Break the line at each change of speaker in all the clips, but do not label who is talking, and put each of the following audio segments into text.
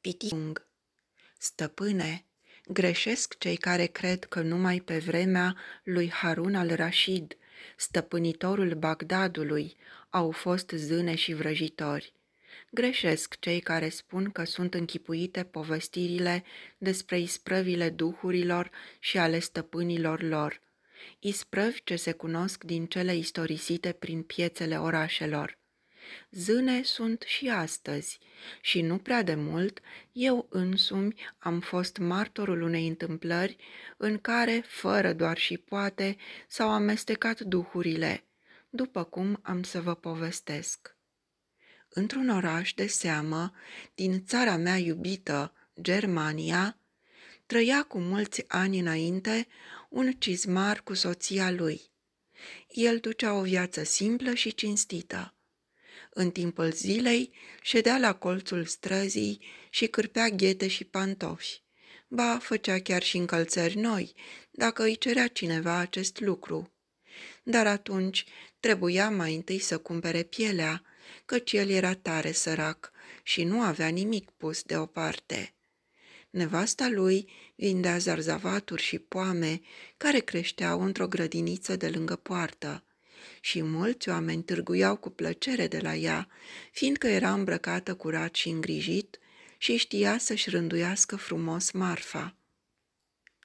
Piting. Stăpâne, greșesc cei care cred că numai pe vremea lui Harun al Rashid, stăpânitorul Bagdadului, au fost zâne și vrăjitori. Greșesc cei care spun că sunt închipuite povestirile despre isprăvile duhurilor și ale stăpânilor lor, isprăvi ce se cunosc din cele istorisite prin piețele orașelor. Zâne sunt și astăzi și nu prea de mult eu însumi am fost martorul unei întâmplări în care, fără doar și poate, s-au amestecat duhurile, după cum am să vă povestesc. Într-un oraș de seamă din țara mea iubită, Germania, trăia cu mulți ani înainte un cizmar cu soția lui. El ducea o viață simplă și cinstită. În timpul zilei ședea la colțul străzii și cârpea ghete și pantofi. Ba, făcea chiar și încălțări noi, dacă îi cerea cineva acest lucru. Dar atunci trebuia mai întâi să cumpere pielea, căci el era tare sărac și nu avea nimic pus deoparte. Nevasta lui vindea zarzavaturi și poame care creșteau într-o grădiniță de lângă poartă și mulți oameni târguiau cu plăcere de la ea, fiindcă era îmbrăcată curat și îngrijit și știa să-și rânduiască frumos marfa.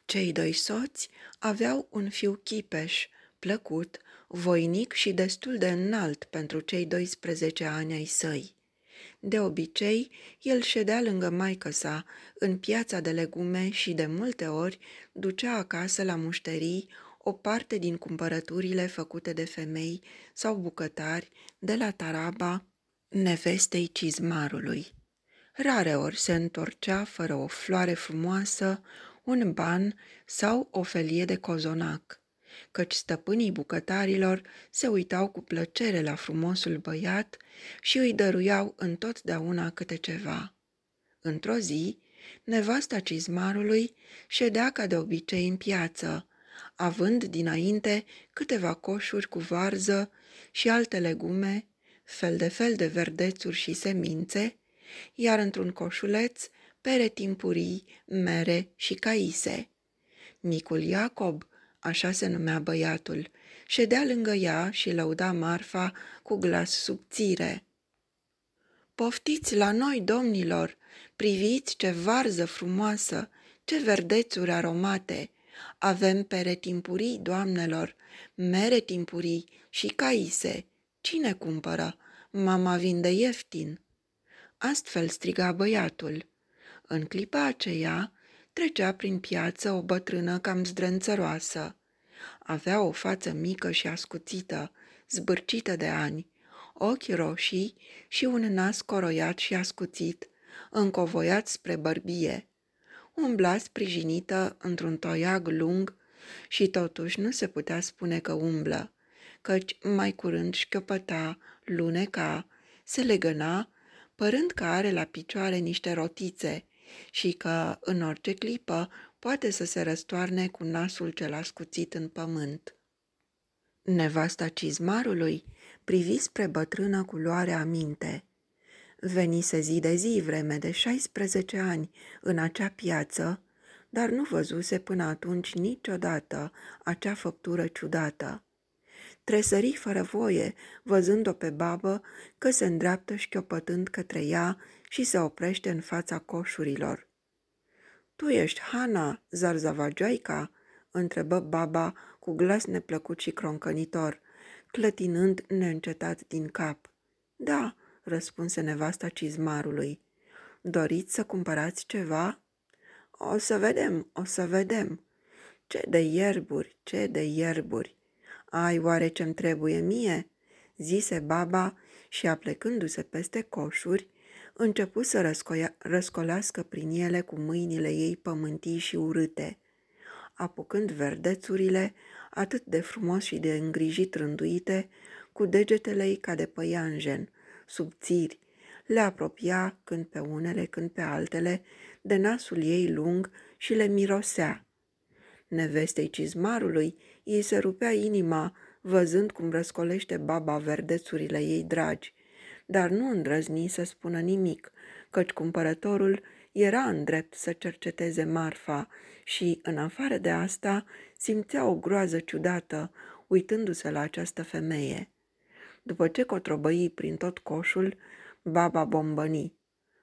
Cei doi soți aveau un fiu chipeș, plăcut, voinic și destul de înalt pentru cei 12 ani ai săi. De obicei, el ședea lângă maică sa, în piața de legume și de multe ori ducea acasă la mușterii o parte din cumpărăturile făcute de femei sau bucătari de la taraba nevestei cizmarului. Rare ori se întorcea fără o floare frumoasă, un ban sau o felie de cozonac, căci stăpânii bucătarilor se uitau cu plăcere la frumosul băiat și îi dăruiau întotdeauna câte ceva. Într-o zi, nevasta cizmarului ședea ca de obicei în piață, având dinainte câteva coșuri cu varză și alte legume, fel de fel de verdețuri și semințe, iar într-un coșuleț pere timpurii, mere și caise. Micul Iacob, așa se numea băiatul, ședea lângă ea și lăuda marfa cu glas subțire. Poftiți la noi, domnilor, priviți ce varză frumoasă, ce verdețuri aromate, avem pere timpurii, doamnelor, mere timpurii și caise. Cine cumpără? Mama vinde ieftin. Astfel striga băiatul. În clipa aceea trecea prin piață o bătrână cam zdrențăroasă. Avea o față mică și ascuțită, zbârcită de ani, ochi roșii și un nas coroiat și ascuțit, încovoiat spre bărbie umbla sprijinită într-un toiag lung și totuși nu se putea spune că umblă, căci mai curând șchiopăta, luneca, se legăna, părând că are la picioare niște rotițe și că, în orice clipă, poate să se răstoarne cu nasul cel ascuțit în pământ. Nevasta cizmarului privi spre bătrână cu luarea minte – Venise zi de zi vreme de 16 ani în acea piață, dar nu văzuse până atunci niciodată acea făptură ciudată. Tresări fără voie, văzând-o pe babă că se îndreaptă șchiopătând către ea și se oprește în fața coșurilor. Tu ești Hana, zarzavajoica?" întrebă baba cu glas neplăcut și croncănitor, clătinând neîncetat din cap. Da, răspunse nevasta cizmarului. Doriți să cumpărați ceva? O să vedem, o să vedem. Ce de ierburi, ce de ierburi! Ai oare ce-mi trebuie mie?" zise baba și, aplecându-se peste coșuri, începu să răscoia, răscolească prin ele cu mâinile ei pământii și urâte. Apucând verdețurile, atât de frumos și de îngrijit rânduite, cu degetele ei ca de păianjen, subțiri, le apropia când pe unele, când pe altele, de nasul ei lung și le mirosea. Nevestei cizmarului ei se rupea inima văzând cum răscolește baba verdețurile ei dragi, dar nu îndrăzni să spună nimic, căci cumpărătorul era în drept să cerceteze Marfa și, în afară de asta, simțea o groază ciudată, uitându-se la această femeie. După ce cotrobăi prin tot coșul, baba bombăni.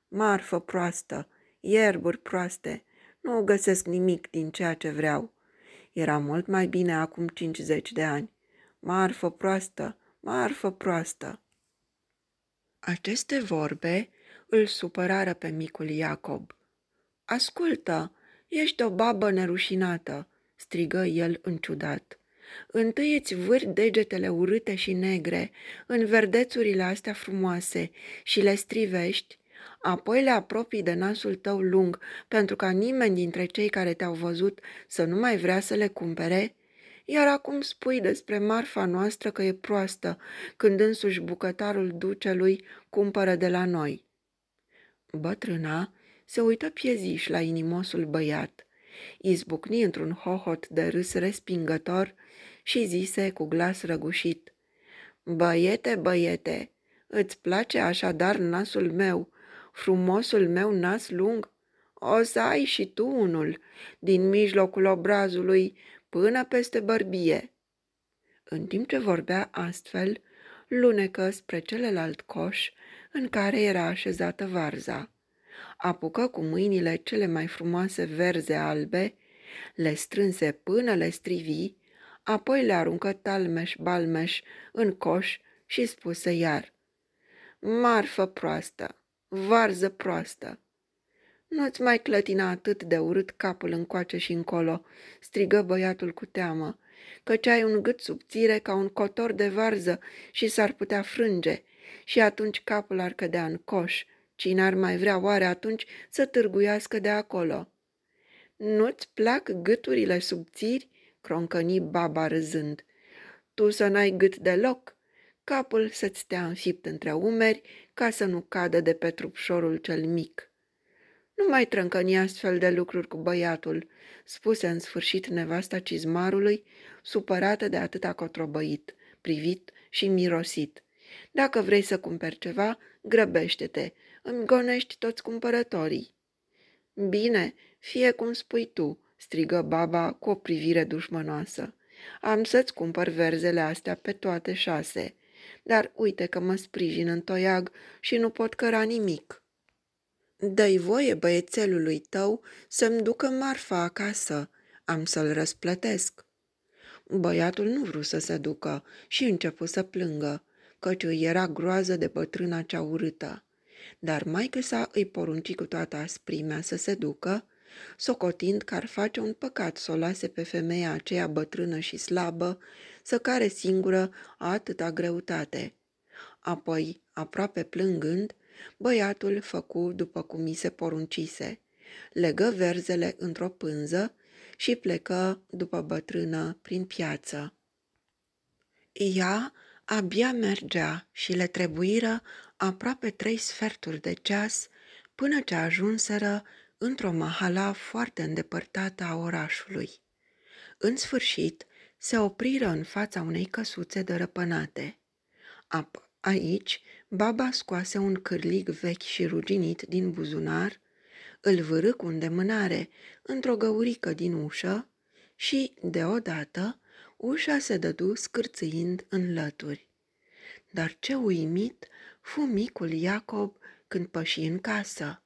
Marfă proastă, ierburi proaste, nu găsesc nimic din ceea ce vreau. Era mult mai bine acum 50 de ani. Marfă proastă, marfă proastă. Aceste vorbe îl supărară pe micul Iacob. Ascultă, ești o babă nerușinată, strigă el înciudat. Întâi îți vârți degetele urâte și negre în verdețurile astea frumoase și le strivești, apoi le apropii de nasul tău lung pentru ca nimeni dintre cei care te-au văzut să nu mai vrea să le cumpere, iar acum spui despre marfa noastră că e proastă, când însuși bucătarul ducelui cumpără de la noi. Bătrâna se uită pieziș la inimosul băiat, izbucni într-un hohot de râs respingător și zise cu glas răgușit, Băiete, băiete, îți place așadar nasul meu, frumosul meu nas lung? O să ai și tu unul, din mijlocul obrazului până peste bărbie. În timp ce vorbea astfel, lunecă spre celălalt coș în care era așezată varza. Apucă cu mâinile cele mai frumoase verze albe, le strânse până le strivi, apoi le aruncă talmeș-balmeș în coș și spuse iar, Marfă proastă, varză proastă, nu-ți mai clătina atât de urât capul încoace și încolo, strigă băiatul cu teamă, căci ai un gât subțire ca un cotor de varză și s-ar putea frânge, și atunci capul ar cădea în coș. Cine ar mai vrea oare atunci să târguiască de acolo? Nu-ți plac gâturile subțiri?" Croncăni baba râzând. Tu să n-ai gât deloc, capul să-ți stea înfipt între umeri ca să nu cadă de pe trupșorul cel mic." Nu mai trâncăni astfel de lucruri cu băiatul, spuse în sfârșit nevasta cizmarului, supărată de atâta cotrobăit, privit și mirosit. Dacă vrei să cumperi ceva, grăbește-te, îmi gonești toți cumpărătorii. Bine, fie cum spui tu, strigă baba cu o privire dușmănoasă. Am să-ți cumpăr verzele astea pe toate șase, dar uite că mă sprijin în toiag și nu pot căra nimic. Dă-i voie băiețelului tău să-mi ducă marfa acasă, am să-l răsplătesc. Băiatul nu vrut să se ducă și începu să plângă, căci îi era groază de bătrâna cea urâtă. Dar maică sa îi porunci cu toată asprimea să se ducă, socotind că ar face un păcat să o lase pe femeia aceea bătrână și slabă, să care singură atâta greutate. Apoi, aproape plângând, Băiatul făcu după cum mi se poruncise, legă verzele într-o pânză și plecă după bătrână prin piață. Ea abia mergea și le trebuiră aproape trei sferturi de ceas până ce ajunseră într-o mahala foarte îndepărtată a orașului. În sfârșit, se opriră în fața unei căsuțe dărăpânate. Aici Baba scoase un cârlig vechi și ruginit din buzunar, îl vârâ cu îndemânare într-o găurică din ușă și, deodată, ușa se dădu scârțâind în lături. Dar ce uimit fu micul Iacob când păși în casă.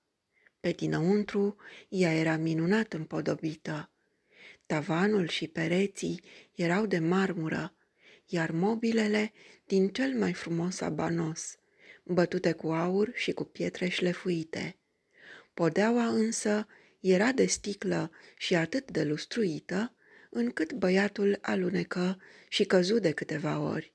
Pe dinăuntru ea era minunat împodobită. Tavanul și pereții erau de marmură, iar mobilele din cel mai frumos abanos – bătute cu aur și cu pietre șlefuite. Podeaua însă era de sticlă și atât de lustruită, încât băiatul alunecă și căzu de câteva ori.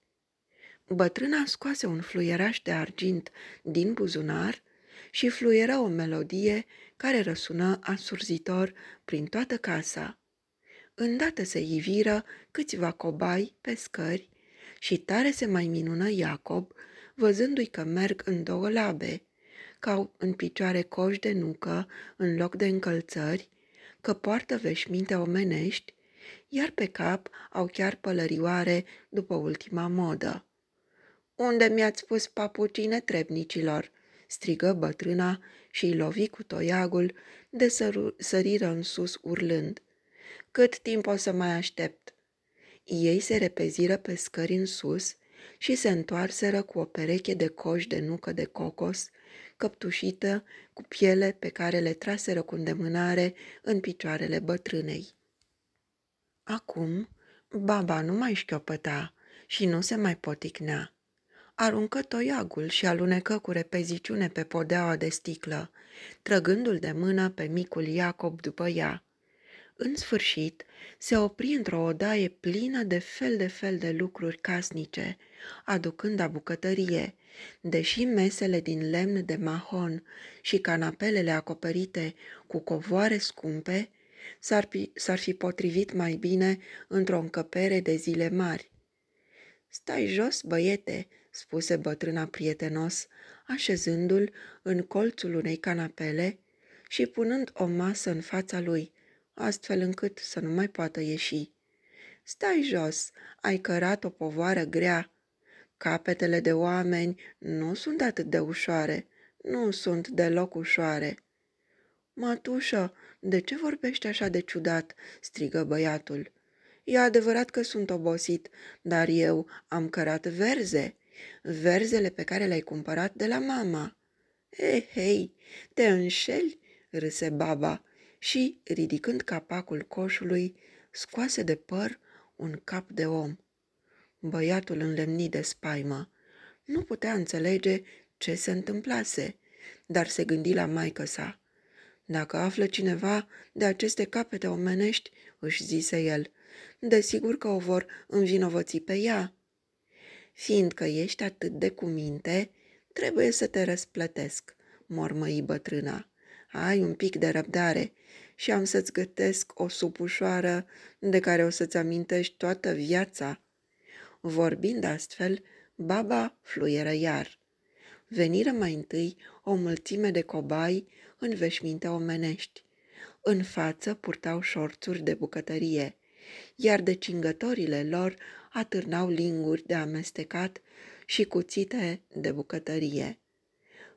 Bătrâna scoase un fluieraș de argint din buzunar și fluieră o melodie care răsună asurzitor prin toată casa. Îndată se iviră câțiva cobai pe scări și tare se mai minună Iacob văzându-i că merg în două labe, că au în picioare coș de nucă în loc de încălțări, că poartă veșminte omenești, iar pe cap au chiar pălărioare după ultima modă. Unde mi-ați pus papucii netrebnicilor?" Strigă bătrâna și îi lovi cu toiagul de săru- săriră în sus urlând. Cât timp o să mai aștept? Ei se repeziră pe scări în sus și se întoarseră cu o pereche de coși de nucă de cocos, căptușită cu piele pe care le traseră cu îndemânare în picioarele bătrânei. Acum, baba nu mai șchiopăta și nu se mai poticnea. Aruncă toiagul și alunecă cu repeziciune pe podeaua de sticlă, trăgându-l de mână pe micul Iacob după ea. În sfârșit, se opri într-o odaie plină de fel de fel de lucruri casnice, aducând la bucătărie, deși mesele din lemn de mahon și canapelele acoperite cu covoare scumpe, s-ar fi, s-ar fi potrivit mai bine într-o încăpere de zile mari. Stai jos, băiete, spuse bătrâna prietenos, așezându-l în colțul unei canapele și punând o masă în fața lui, astfel încât să nu mai poată ieși. Stai jos, ai cărat o povoară grea. Capetele de oameni nu sunt atât de ușoare, nu sunt deloc ușoare. Mătușă, de ce vorbești așa de ciudat?" strigă băiatul. E adevărat că sunt obosit, dar eu am cărat verze, verzele pe care le-ai cumpărat de la mama." Eh, hei, te înșeli?" râse baba și, ridicând capacul coșului, scoase de păr un cap de om. Băiatul înlemni de spaimă. Nu putea înțelege ce se întâmplase, dar se gândi la maică sa. Dacă află cineva de aceste capete omenești, își zise el, desigur că o vor învinovăți pe ea. Fiindcă ești atât de cuminte, trebuie să te răsplătesc, mormăi bătrâna. Ai un pic de răbdare și am să-ți gătesc o supușoară de care o să-ți amintești toată viața. Vorbind astfel, baba fluieră iar. Veniră mai întâi o mulțime de cobai în veșminte omenești. În față purtau șorțuri de bucătărie, iar de cingătorile lor atârnau linguri de amestecat și cuțite de bucătărie.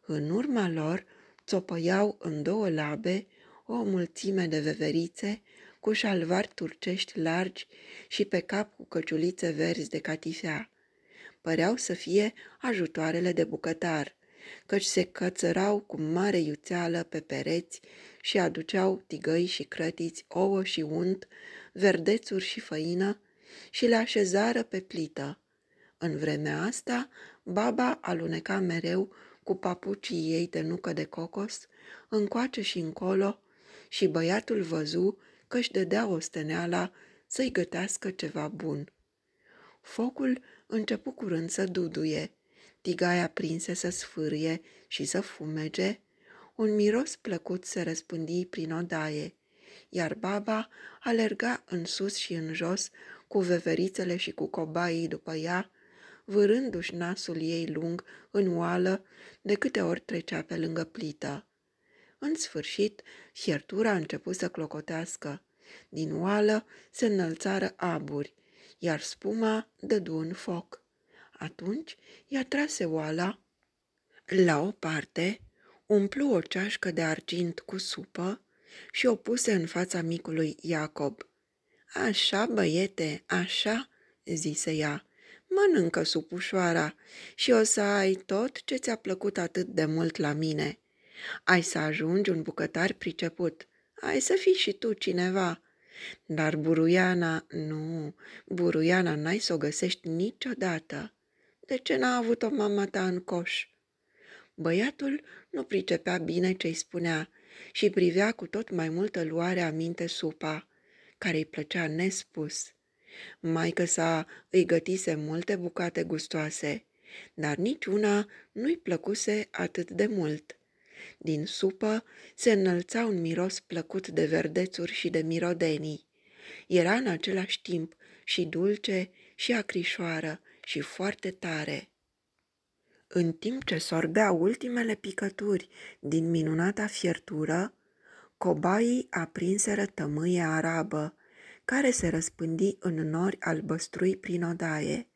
În urma lor țopăiau în două labe o mulțime de veverițe cu șalvari turcești largi și pe cap cu căciulițe verzi de catifea. Păreau să fie ajutoarele de bucătar, căci se cățărau cu mare iuțeală pe pereți și aduceau tigăi și crătiți, ouă și unt, verdețuri și făină și le așezară pe plită. În vremea asta, baba aluneca mereu cu papucii ei de nucă de cocos, încoace și încolo, și băiatul văzu că își dădea osteneala să-i gătească ceva bun. Focul începu curând să duduie, tigaia prinse să sfârie și să fumege, un miros plăcut se răspândi prin odaie, iar baba alerga în sus și în jos cu veverițele și cu cobaii după ea, vârându-și nasul ei lung în oală de câte ori trecea pe lângă plită. În sfârșit, fiertura a început să clocotească. Din oală se înălțară aburi, iar spuma dădu în foc. Atunci ea trase oala la o parte, umplu o ceașcă de argint cu supă și o puse în fața micului Iacob. Așa, băiete, așa, zise ea, mănâncă supușoara și o să ai tot ce ți-a plăcut atât de mult la mine. Ai să ajungi un bucătar priceput, ai să fii și tu cineva. Dar buruiana, nu, buruiana n-ai să o găsești niciodată. De ce n-a avut-o mama ta în coș? Băiatul nu pricepea bine ce-i spunea și privea cu tot mai multă luare aminte supa, care îi plăcea nespus. Maică sa îi gătise multe bucate gustoase, dar niciuna nu-i plăcuse atât de mult. Din supă se înălța un miros plăcut de verdețuri și de mirodenii. Era în același timp și dulce și acrișoară și foarte tare. În timp ce sorbea ultimele picături din minunata fiertură, cobaii aprinseră tămâie arabă, care se răspândi în nori albăstrui prin odaie.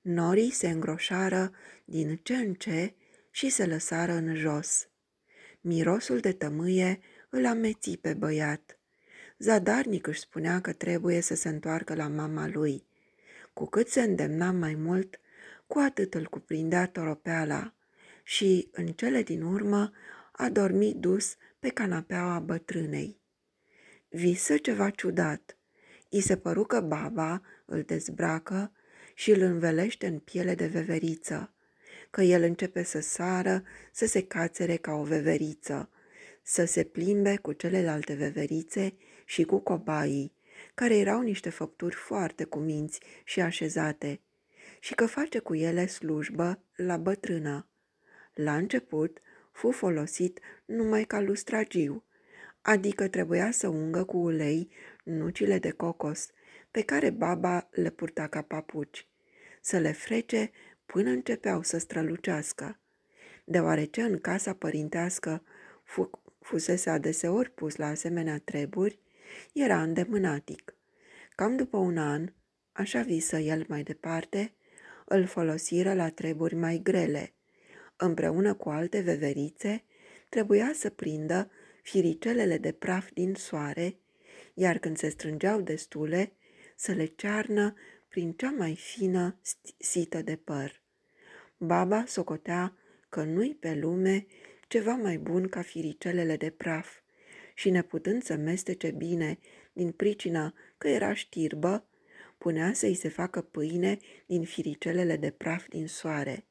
Norii se îngroșară din ce în ce și se lăsară în jos. Mirosul de tămâie îl ameți pe băiat. Zadarnic își spunea că trebuie să se întoarcă la mama lui. Cu cât se îndemna mai mult, cu atât îl cuprindea toropeala și, în cele din urmă, a dormit dus pe canapeaua bătrânei. Visă ceva ciudat. I se păru că baba îl dezbracă și îl învelește în piele de veveriță, că el începe să sară, să se cațere ca o veveriță, să se plimbe cu celelalte veverițe și cu cobaii, care erau niște făpturi foarte cuminți și așezate, și că face cu ele slujbă la bătrână. La început fu folosit numai ca lustragiu, adică trebuia să ungă cu ulei nucile de cocos, pe care baba le purta ca papuci, să le frece până începeau să strălucească. Deoarece în casa părintească fu- fusese adeseori pus la asemenea treburi, era îndemânatic. Cam după un an, așa visă el mai departe, îl folosiră la treburi mai grele. Împreună cu alte veverițe, trebuia să prindă firicelele de praf din soare, iar când se strângeau destule, să le cearnă prin cea mai fină sită de păr. Baba socotea că nu-i pe lume ceva mai bun ca firicelele de praf și neputând să mestece bine din pricina că era știrbă, punea să-i se facă pâine din firicelele de praf din soare.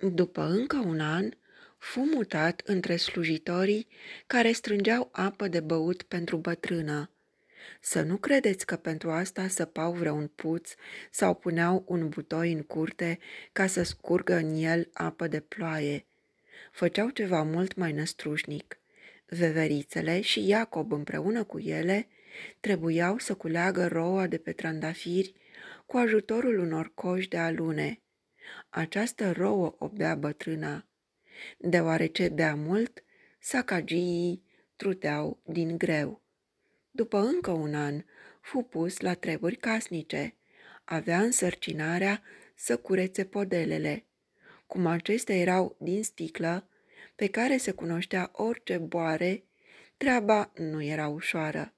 După încă un an, fu mutat între slujitorii care strângeau apă de băut pentru bătrână. Să nu credeți că pentru asta săpau vreun puț sau puneau un butoi în curte ca să scurgă în el apă de ploaie. Făceau ceva mult mai năstrușnic. Veverițele și Iacob împreună cu ele trebuiau să culeagă roa de pe trandafiri cu ajutorul unor coși de alune. Această rouă o bea bătrâna. Deoarece bea mult, sacagii truteau din greu. După încă un an, fu pus la treburi casnice. Avea însărcinarea să curețe podelele. Cum acestea erau din sticlă, pe care se cunoștea orice boare, treaba nu era ușoară.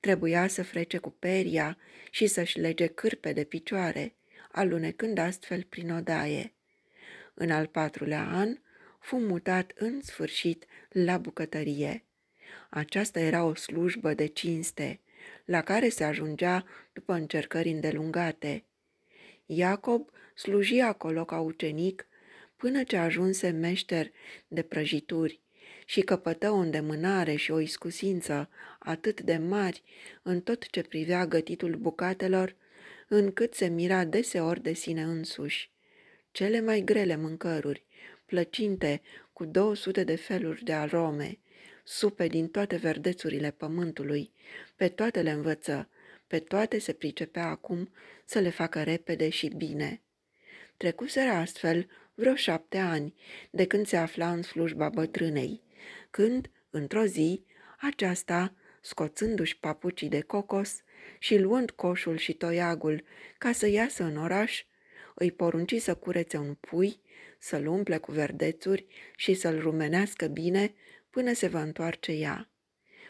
Trebuia să frece cu peria și să-și lege cârpe de picioare, alunecând astfel prin odaie. În al patrulea an, fu mutat în sfârșit la bucătărie. Aceasta era o slujbă de cinste, la care se ajungea după încercări îndelungate. Iacob sluji acolo ca ucenic până ce ajunse meșter de prăjituri și căpătă o îndemânare și o iscusință atât de mari în tot ce privea gătitul bucatelor, încât se mira deseori de sine însuși. Cele mai grele mâncăruri, plăcinte cu 200 de feluri de arome, supe din toate verdețurile pământului, pe toate le învăță, pe toate se pricepea acum să le facă repede și bine. Trecuseră astfel vreo șapte ani, de când se afla în slujba bătrânei, când, într-o zi, aceasta, scoțându-și papucii de cocos și luând coșul și toiagul ca să iasă în oraș, îi porunci să curețe un pui, să-l umple cu verdețuri și să-l rumenească bine până se va întoarce ea.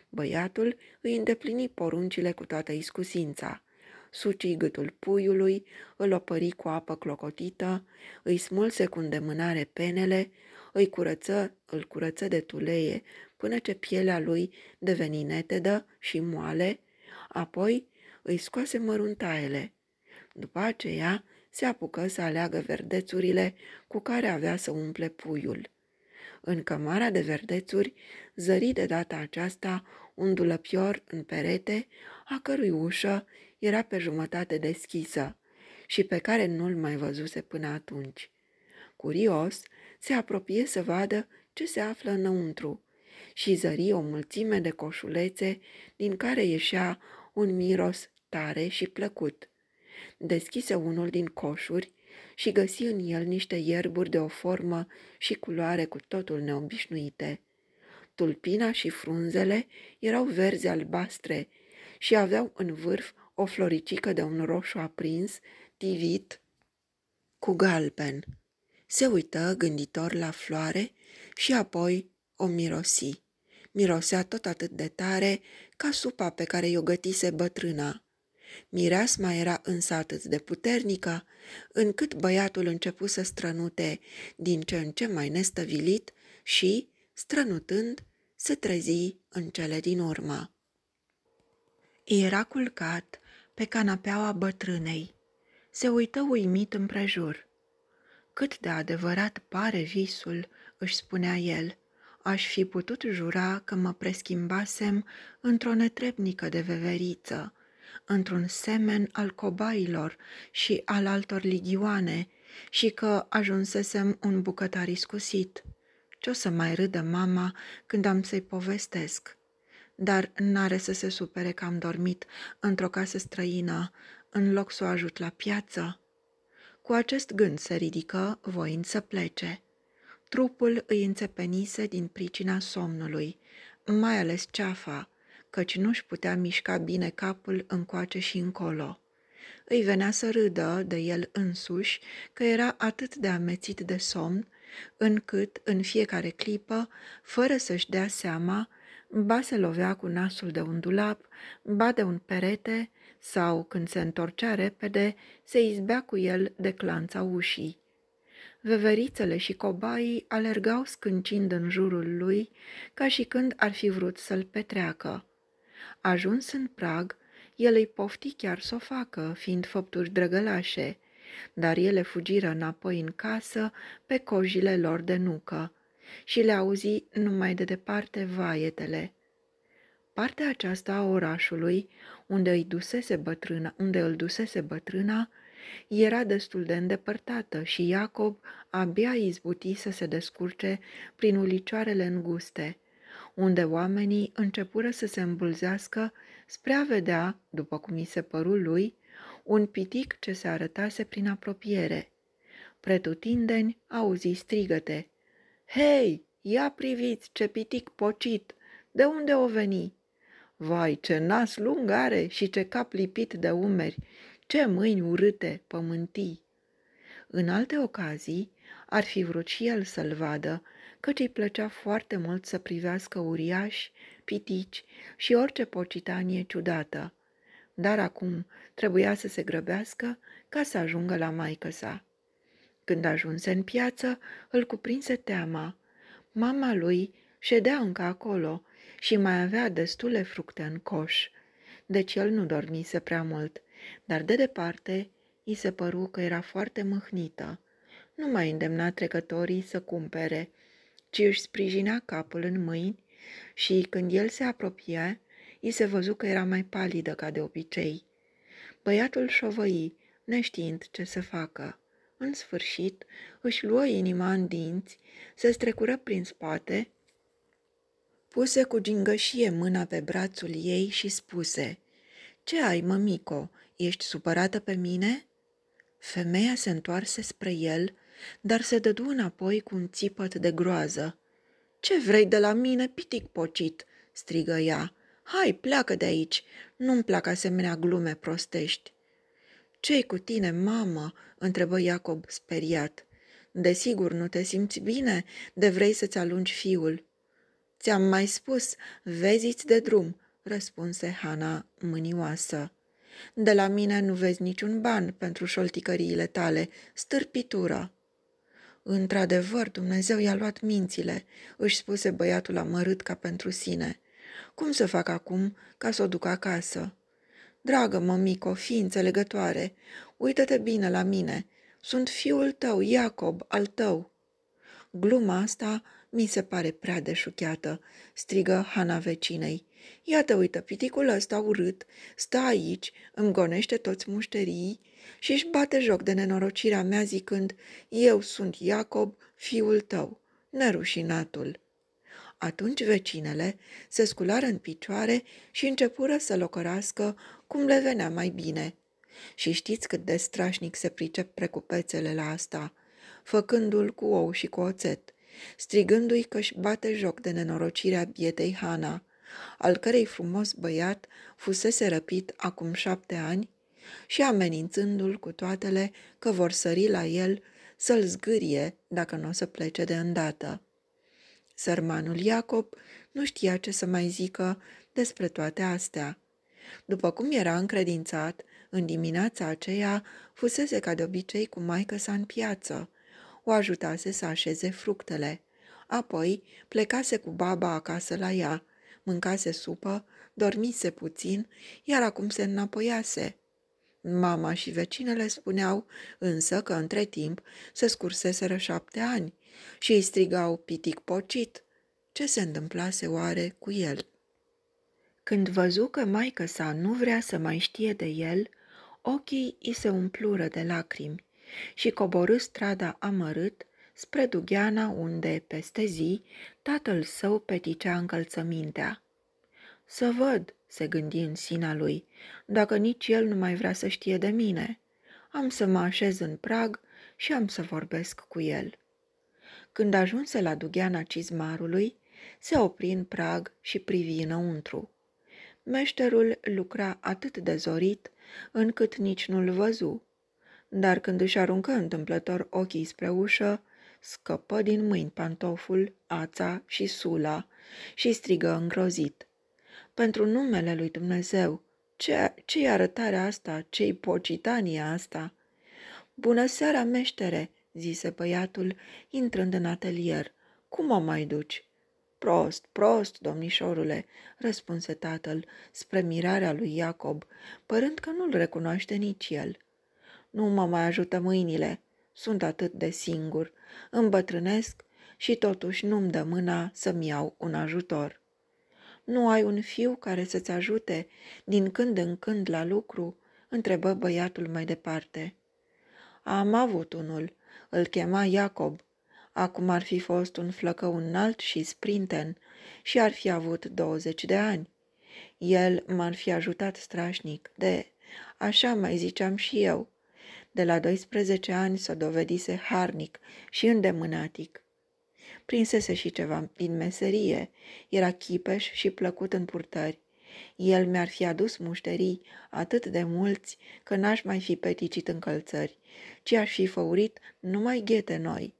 Băiatul îi îndeplini poruncile cu toată iscusința. Suci gâtul puiului, îl opări cu apă clocotită, îi smulse cu îndemânare penele, îi curăță, îl curăță de tuleie până ce pielea lui deveni netedă și moale, apoi îi scoase măruntaiele. După aceea se apucă să aleagă verdețurile cu care avea să umple puiul. În cămara de verdețuri zări de data aceasta un dulăpior în perete, a cărui ușă era pe jumătate deschisă și pe care nu-l mai văzuse până atunci. Curios, se apropie să vadă ce se află înăuntru și zări o mulțime de coșulețe din care ieșea un miros tare și plăcut. Deschise unul din coșuri și găsi în el niște ierburi de o formă și culoare cu totul neobișnuite. Tulpina și frunzele erau verzi albastre și aveau în vârf o floricică de un roșu aprins, tivit, cu galben. Se uită gânditor la floare și apoi o mirosi. Mirosea tot atât de tare ca supa pe care i-o gătise bătrâna. Mireasma era însă atât de puternică, încât băiatul începu să strănute din ce în ce mai nestăvilit și, strănutând, se trezi în cele din urmă. Era culcat pe canapeaua bătrânei. Se uită uimit împrejur. Cât de adevărat pare visul, își spunea el, aș fi putut jura că mă preschimbasem într-o netrebnică de veveriță, într-un semen al cobailor și al altor ligioane și că ajunsesem un bucătar iscusit. Ce o să mai râdă mama când am să-i povestesc? Dar n-are să se supere că am dormit într-o casă străină, în loc să o ajut la piață. Cu acest gând se ridică, voind să plece. Trupul îi înțepenise din pricina somnului, mai ales ceafa, căci nu-și putea mișca bine capul încoace și încolo. Îi venea să râdă de el însuși că era atât de amețit de somn, încât în fiecare clipă, fără să-și dea seama, ba se lovea cu nasul de un dulap, ba de un perete, sau, când se întorcea repede, se izbea cu el de clanța ușii. Veverițele și cobaii alergau scâncind în jurul lui, ca și când ar fi vrut să-l petreacă. Ajuns în prag, el îi pofti chiar să o facă, fiind făpturi drăgălașe, dar ele fugiră înapoi în casă pe cojile lor de nucă și le auzi numai de departe vaietele. Partea aceasta a orașului, unde îi dusese bătrâna, unde îl dusese bătrâna, era destul de îndepărtată și Iacob abia izbuti să se descurce prin ulicioarele înguste, unde oamenii începură să se îmbulzească spre a vedea, după cum i se păru lui, un pitic ce se arătase prin apropiere. Pretutindeni auzi strigăte. Hei, ia priviți ce pitic pocit! De unde o veni?" Vai, ce nas lung are și ce cap lipit de umeri! Ce mâini urâte, pământii! În alte ocazii, ar fi vrut și el să-l vadă, căci îi plăcea foarte mult să privească uriași, pitici și orice pocitanie ciudată. Dar acum trebuia să se grăbească ca să ajungă la maică sa. Când ajunse în piață, îl cuprinse teama. Mama lui ședea încă acolo și mai avea destule fructe în coș, deci el nu dormise prea mult, dar de departe i se păru că era foarte mâhnită. Nu mai îndemna trecătorii să cumpere, ci își sprijinea capul în mâini și, când el se apropie, i se văzu că era mai palidă ca de obicei. Băiatul șovăi, neștiind ce să facă. În sfârșit, își luă inima în dinți, se strecură prin spate, puse cu gingășie mâna pe brațul ei și spuse, Ce ai, mămico, ești supărată pe mine?" Femeia se întoarse spre el, dar se dădu înapoi cu un țipăt de groază. Ce vrei de la mine, pitic pocit?" strigă ea. Hai, pleacă de aici, nu-mi plac asemenea glume prostești." Ce-i cu tine, mamă?" întrebă Iacob speriat. Desigur, nu te simți bine de vrei să-ți alungi fiul." Ți-am mai spus, vezi de drum," răspunse Hana mânioasă. De la mine nu vezi niciun ban pentru șolticăriile tale, stârpitură." Într-adevăr, Dumnezeu i-a luat mințile, își spuse băiatul amărât ca pentru sine. Cum să fac acum ca să o duc acasă? Dragă mămico, fii înțelegătoare, uită-te bine la mine. Sunt fiul tău, Iacob, al tău. Gluma asta mi se pare prea deșucheată, strigă Hana vecinei. Iată, uită, piticul ăsta urât stă aici, îmi gonește toți mușterii și își bate joc de nenorocirea mea zicând, eu sunt Iacob, fiul tău, nerușinatul. Atunci vecinele se sculară în picioare și începură să locărască cum le venea mai bine. Și știți cât de strașnic se pricep precupețele la asta, făcându-l cu ou și cu oțet, strigându-i că își bate joc de nenorocirea bietei Hana, al cărei frumos băiat fusese răpit acum șapte ani și amenințându-l cu toatele că vor sări la el să-l zgârie dacă nu o să plece de îndată. Sărmanul Iacob nu știa ce să mai zică despre toate astea. După cum era încredințat, în dimineața aceea fusese ca de obicei cu maică sa în piață. O ajutase să așeze fructele. Apoi plecase cu baba acasă la ea, mâncase supă, dormise puțin, iar acum se înapoiase. Mama și vecinele spuneau însă că între timp se scurseseră șapte ani și îi strigau pitic pocit. Ce se întâmplase oare cu el? Când văzu că maică sa nu vrea să mai știe de el, ochii îi se umplură de lacrimi și coborâ strada amărât spre Dugheana unde, peste zi, tatăl său peticea încălțămintea. Să văd, se gândi în sinea lui, dacă nici el nu mai vrea să știe de mine. Am să mă așez în prag și am să vorbesc cu el. Când ajunse la dugheana cizmarului, se opri în prag și privi înăuntru. Meșterul lucra atât de zorit, încât nici nu-l văzu, dar când își aruncă întâmplător ochii spre ușă, scăpă din mâini pantoful, ața și sula și strigă îngrozit. Pentru numele lui Dumnezeu, ce, ce arătarea asta, ce-i pocitania asta? Bună seara, meștere, zise băiatul, intrând în atelier. Cum o mai duci? Prost, prost, domnișorule, răspunse tatăl, spre mirarea lui Iacob, părând că nu-l recunoaște nici el. Nu mă mai ajută mâinile, sunt atât de singur, îmbătrânesc și totuși nu-mi dă mâna să-mi iau un ajutor. Nu ai un fiu care să-ți ajute din când în când la lucru?" întrebă băiatul mai departe. Am avut unul, îl chema Iacob. Acum ar fi fost un flăcău înalt și sprinten și ar fi avut 20 de ani. El m-ar fi ajutat strașnic, de, așa mai ziceam și eu. De la 12 ani s-o dovedise harnic și îndemânatic. Prinsese și ceva din meserie, era chipeș și plăcut în purtări. El mi-ar fi adus mușterii atât de mulți că n-aș mai fi peticit încălțări, ci aș fi făurit numai ghete noi.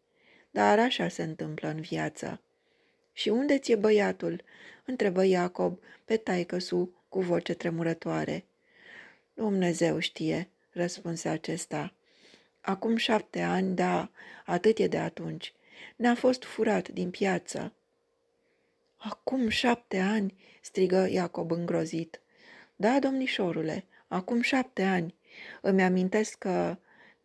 Dar așa se întâmplă în viață. Și unde ți-e băiatul?" întrebă Iacob pe taicăsu cu voce tremurătoare. Dumnezeu știe," răspunse acesta. Acum șapte ani, da, atât e de atunci. Ne-a fost furat din piață. Acum șapte ani, strigă Iacob îngrozit. Da, domnișorule, acum șapte ani. Îmi amintesc că...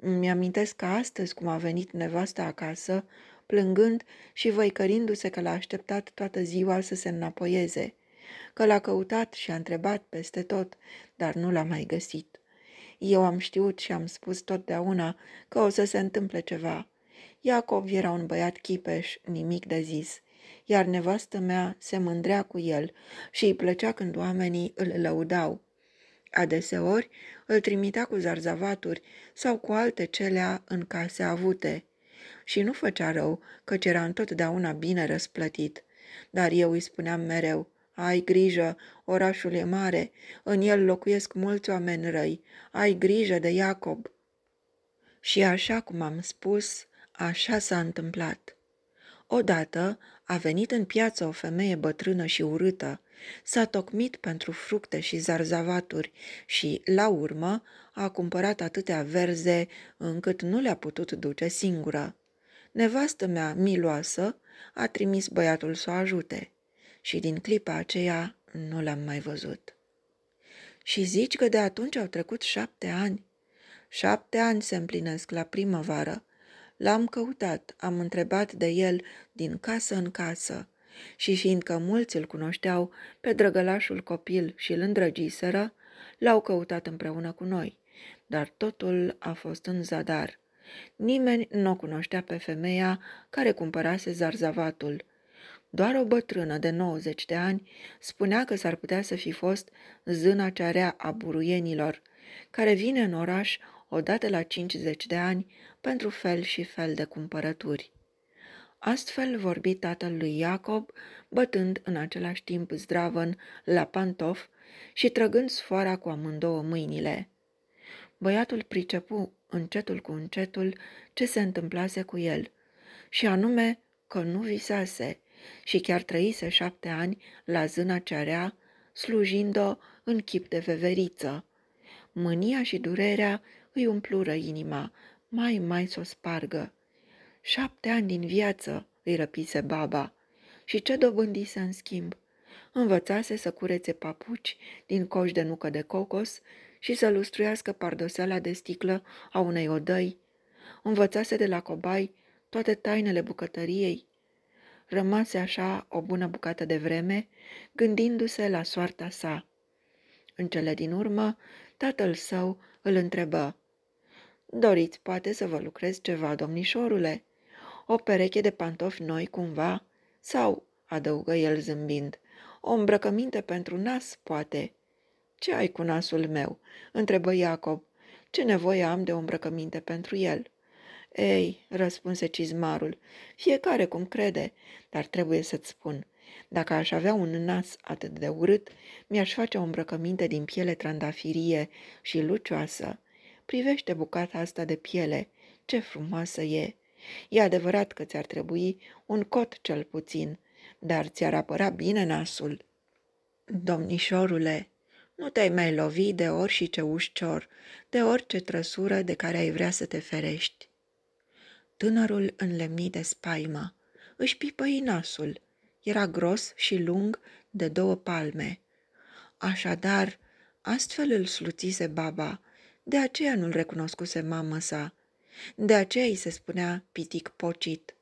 Îmi amintesc că astăzi, cum a venit nevasta acasă, plângând și văicărindu-se că l-a așteptat toată ziua să se înapoieze, că l-a căutat și a întrebat peste tot, dar nu l-a mai găsit. Eu am știut și am spus totdeauna că o să se întâmple ceva. Iacov era un băiat chipeș, nimic de zis, iar nevastă mea se mândrea cu el și îi plăcea când oamenii îl lăudau. Adeseori îl trimitea cu zarzavaturi sau cu alte celea în case avute. Și nu făcea rău, căci era întotdeauna bine răsplătit. Dar eu îi spuneam mereu, ai grijă, orașul e mare, în el locuiesc mulți oameni răi, ai grijă de Iacob. Și așa cum am spus, așa s-a întâmplat. Odată a venit în piață o femeie bătrână și urâtă, s-a tocmit pentru fructe și zarzavaturi și, la urmă, a cumpărat atâtea verze încât nu le-a putut duce singură. Nevastă mea, miloasă, a trimis băiatul să o ajute și din clipa aceea nu l-am mai văzut. Și zici că de atunci au trecut șapte ani? Șapte ani se împlinesc la primăvară. L-am căutat, am întrebat de el din casă în casă. Și fiindcă mulți îl cunoșteau pe drăgălașul copil și îl îndrăgiseră, l-au căutat împreună cu noi, dar totul a fost în zadar. Nimeni nu o cunoștea pe femeia care cumpărase zarzavatul. Doar o bătrână de 90 de ani spunea că s-ar putea să fi fost zâna cea rea a buruienilor, care vine în oraș odată la 50 de ani pentru fel și fel de cumpărături. Astfel vorbi tatăl lui Iacob, bătând în același timp zdravăn la pantof și trăgând sfoara cu amândouă mâinile. Băiatul pricepu încetul cu încetul ce se întâmplase cu el, și anume că nu visase și chiar trăise șapte ani la zâna cearea, slujind-o în chip de veveriță. Mânia și durerea îi umplură inima, mai mai s-o spargă. Șapte ani din viață îi răpise baba. Și ce dobândise în schimb? Învățase să curețe papuci din coș de nucă de cocos și să lustruiască pardoseala de sticlă a unei odăi. Învățase de la cobai toate tainele bucătăriei. Rămase așa o bună bucată de vreme, gândindu-se la soarta sa. În cele din urmă, tatăl său îl întrebă. Doriți poate să vă lucrez ceva, domnișorule? O pereche de pantofi noi cumva? Sau, adăugă el zâmbind, o îmbrăcăminte pentru nas, poate?" Ce ai cu nasul meu?" întrebă Iacob. Ce nevoie am de o îmbrăcăminte pentru el?" Ei, răspunse cizmarul, fiecare cum crede, dar trebuie să-ți spun. Dacă aș avea un nas atât de urât, mi-aș face o îmbrăcăminte din piele trandafirie și lucioasă. Privește bucata asta de piele, ce frumoasă e! E adevărat că ți-ar trebui un cot cel puțin, dar ți-ar apăra bine nasul. Domnișorule, nu te-ai mai lovi de orice ușcior, de orice trăsură de care ai vrea să te ferești. Tânărul înlemni de spaimă. Își pipăi nasul. Era gros și lung de două palme. Așadar, astfel îl sluțise baba, de aceea nu-l recunoscuse mamă sa. De aceea îi se spunea pitic pocit.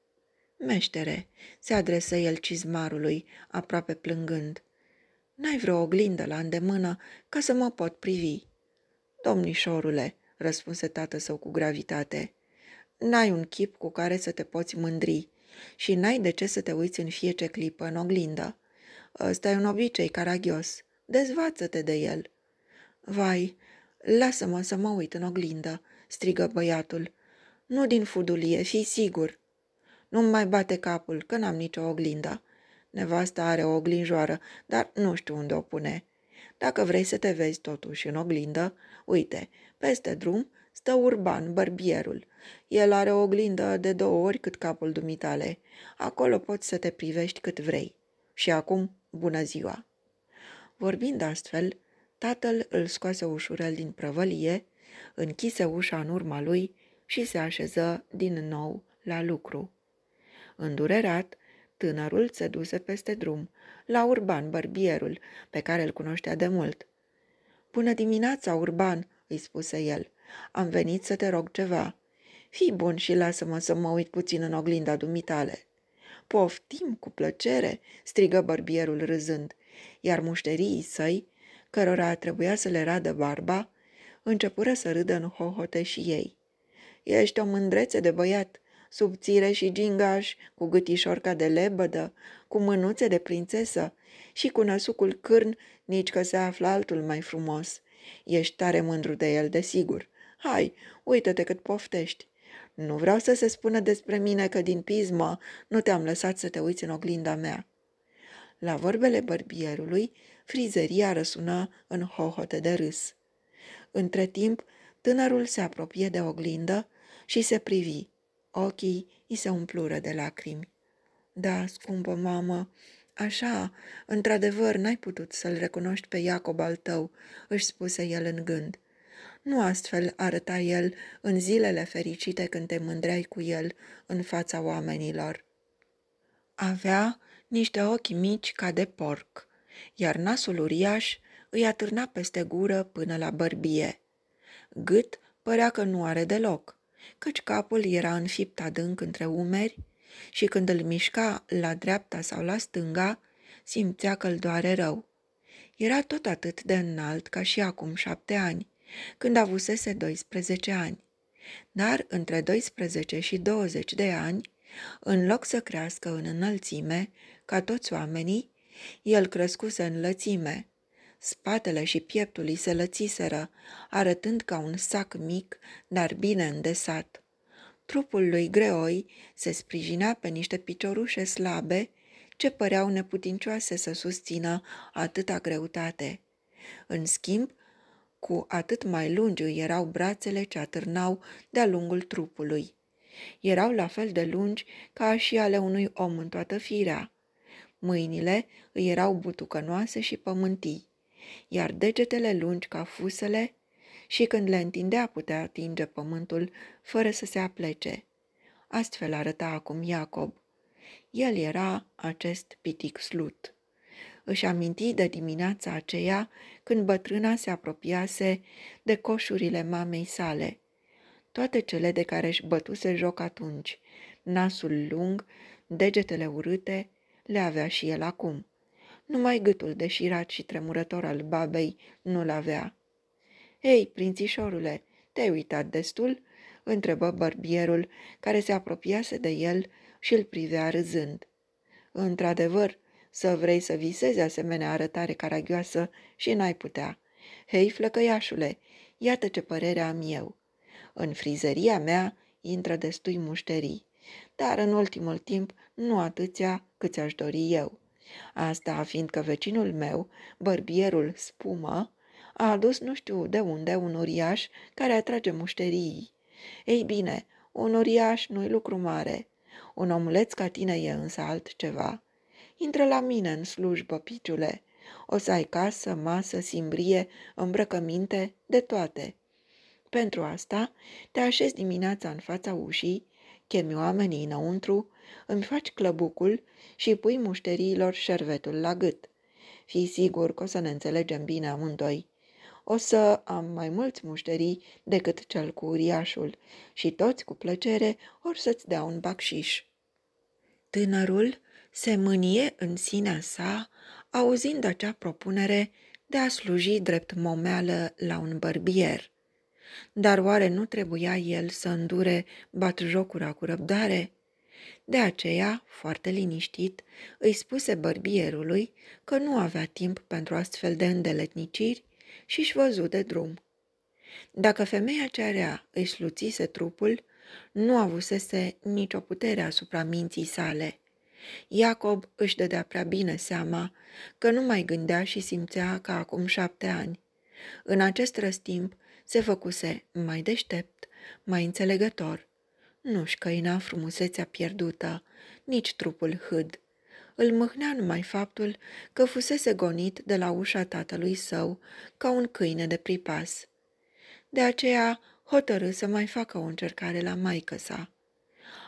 Meștere, se adresă el cizmarului, aproape plângând. N-ai vreo oglindă la îndemână ca să mă pot privi. Domnișorule, răspunse tată său cu gravitate, n-ai un chip cu care să te poți mândri și n-ai de ce să te uiți în fiecare clipă în oglindă. Ăsta e un obicei caragios. Dezvață-te de el. Vai, lasă-mă să mă uit în oglindă, strigă băiatul. Nu din fudulie, fii sigur. Nu mai bate capul, că n-am nicio oglindă. Nevasta are o oglinjoară, dar nu știu unde o pune. Dacă vrei să te vezi totuși în oglindă, uite, peste drum stă Urban, bărbierul. El are o oglindă de două ori cât capul dumitale. Acolo poți să te privești cât vrei. Și acum, bună ziua! Vorbind astfel, tatăl îl scoase ușurel din prăvălie, închise ușa în urma lui și se așeză din nou la lucru. Îndurerat, tânărul se duse peste drum, la Urban, bărbierul, pe care îl cunoștea de mult. Bună dimineața, Urban!" îi spuse el. Am venit să te rog ceva. Fii bun și lasă-mă să mă uit puțin în oglinda dumitale." Poftim cu plăcere!" strigă bărbierul râzând, iar mușterii săi, cărora trebuia să le radă barba, începură să râdă în hohote și ei. Ești o mândrețe de băiat, subțire și gingaș, cu gâtișor ca de lebădă, cu mânuțe de prințesă și cu năsucul cârn, nici că se află altul mai frumos. Ești tare mândru de el, desigur. Hai, uită-te cât poftești. Nu vreau să se spună despre mine că din pismă nu te-am lăsat să te uiți în oglinda mea. La vorbele bărbierului, frizeria răsună în hohote de râs. Între timp, tânărul se apropie de oglindă și se privi. Ochii îi se umplură de lacrimi. Da, scumpă mamă, așa, într-adevăr, n-ai putut să-l recunoști pe Iacob al tău, își spuse el în gând. Nu astfel arăta el în zilele fericite când te mândreai cu el în fața oamenilor. Avea niște ochi mici ca de porc, iar nasul uriaș îi atârna peste gură până la bărbie. Gât părea că nu are deloc, căci capul era înfipt adânc între umeri și când îl mișca la dreapta sau la stânga, simțea că îl doare rău. Era tot atât de înalt ca și acum șapte ani, când avusese 12 ani. Dar între 12 și 20 de ani, în loc să crească în înălțime, ca toți oamenii, el crescuse în lățime. Spatele și pieptul îi se lățiseră, arătând ca un sac mic, dar bine îndesat. Trupul lui Greoi se sprijinea pe niște piciorușe slabe, ce păreau neputincioase să susțină atâta greutate. În schimb, cu atât mai lungi îi erau brațele ce atârnau de-a lungul trupului. Erau la fel de lungi ca și ale unui om în toată firea. Mâinile îi erau butucănoase și pământii, iar degetele lungi ca fusele și când le întindea putea atinge pământul fără să se aplece. Astfel arăta acum Iacob. El era acest pitic slut. Își aminti de dimineața aceea când bătrâna se apropiase de coșurile mamei sale. Toate cele de care își bătuse joc atunci, nasul lung, degetele urâte, le avea și el acum. Numai gâtul deșirat și tremurător al babei nu-l avea. Ei, prințișorule, te-ai uitat destul?" întrebă bărbierul, care se apropiase de el și îl privea râzând. Într-adevăr, să vrei să visezi asemenea arătare caragioasă și n-ai putea. Hei, flăcăiașule, iată ce părere am eu. În frizeria mea intră destui mușterii, dar în ultimul timp nu atâția câți aș dori eu. Asta fiindcă vecinul meu, bărbierul Spumă, a adus nu știu de unde un uriaș care atrage mușterii. Ei bine, un uriaș nu-i lucru mare. Un omuleț ca tine e însă altceva. Intră la mine în slujbă, piciule. O să ai casă, masă, simbrie, îmbrăcăminte, de toate. Pentru asta te așezi dimineața în fața ușii, chemi oamenii înăuntru, îmi faci clăbucul și pui mușteriilor șervetul la gât. Fii sigur că o să ne înțelegem bine amândoi. O să am mai mulți mușterii decât cel cu uriașul și toți cu plăcere or să-ți dea un bacșiș. Tânărul se mânie în sinea sa, auzind acea propunere de a sluji drept momeală la un bărbier. Dar oare nu trebuia el să îndure batjocura cu răbdare? De aceea, foarte liniștit, îi spuse bărbierului că nu avea timp pentru astfel de îndeletniciri și își văzu de drum. Dacă femeia cea rea își sluțise trupul, nu avusese nicio putere asupra minții sale. Iacob își dădea prea bine seama că nu mai gândea și simțea ca acum șapte ani. În acest răstimp se făcuse mai deștept, mai înțelegător. Nu-și căina frumusețea pierdută, nici trupul hâd. Îl mâhnea numai faptul că fusese gonit de la ușa tatălui său ca un câine de pripas. De aceea hotărâ să mai facă o încercare la maică sa.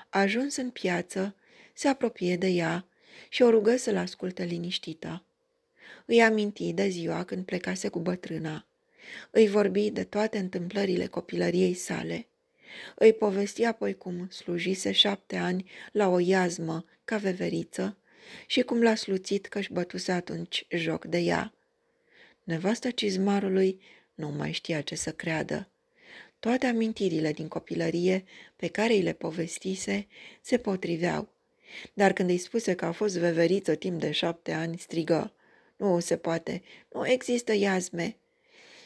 Ajuns în piață, se apropie de ea și o rugă să-l asculte liniștită. Îi aminti de ziua când plecase cu bătrâna. Îi vorbi de toate întâmplările copilăriei sale. Îi povesti apoi cum slujise șapte ani la o iazmă ca veveriță și cum l-a sluțit că-și bătuse atunci joc de ea. Nevasta cizmarului nu mai știa ce să creadă. Toate amintirile din copilărie pe care îi le povestise se potriveau dar când îi spuse că a fost veveriță timp de șapte ani, strigă, Nu se poate, nu există iazme.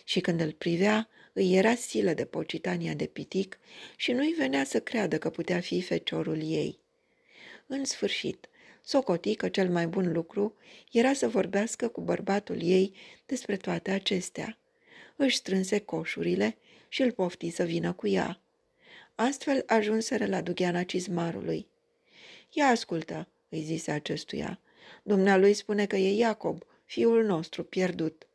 Și când îl privea, îi era silă de pocitania de pitic și nu-i venea să creadă că putea fi feciorul ei. În sfârșit, socoti că cel mai bun lucru era să vorbească cu bărbatul ei despre toate acestea. Își strânse coșurile și îl pofti să vină cu ea. Astfel ajunseră la dugheana cizmarului. Ia ascultă, îi zise acestuia. Dumnealui spune că e Iacob, fiul nostru pierdut.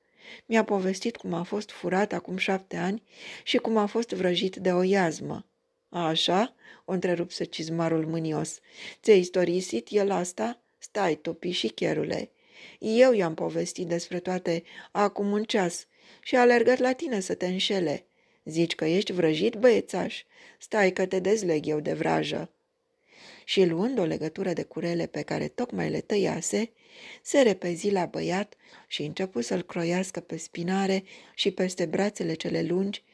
Mi-a povestit cum a fost furat acum șapte ani și cum a fost vrăjit de o iazmă. Așa? o întrerupse cizmarul mânios. Ți-ai istorisit el asta? Stai tu, pișicherule. Eu i-am povestit despre toate acum un ceas și a alergat la tine să te înșele. Zici că ești vrăjit, băiețaș? Stai că te dezleg eu de vrajă și luând o legătură de curele pe care tocmai le tăiase, se repezi la băiat și începu să-l croiască pe spinare și peste brațele cele lungi,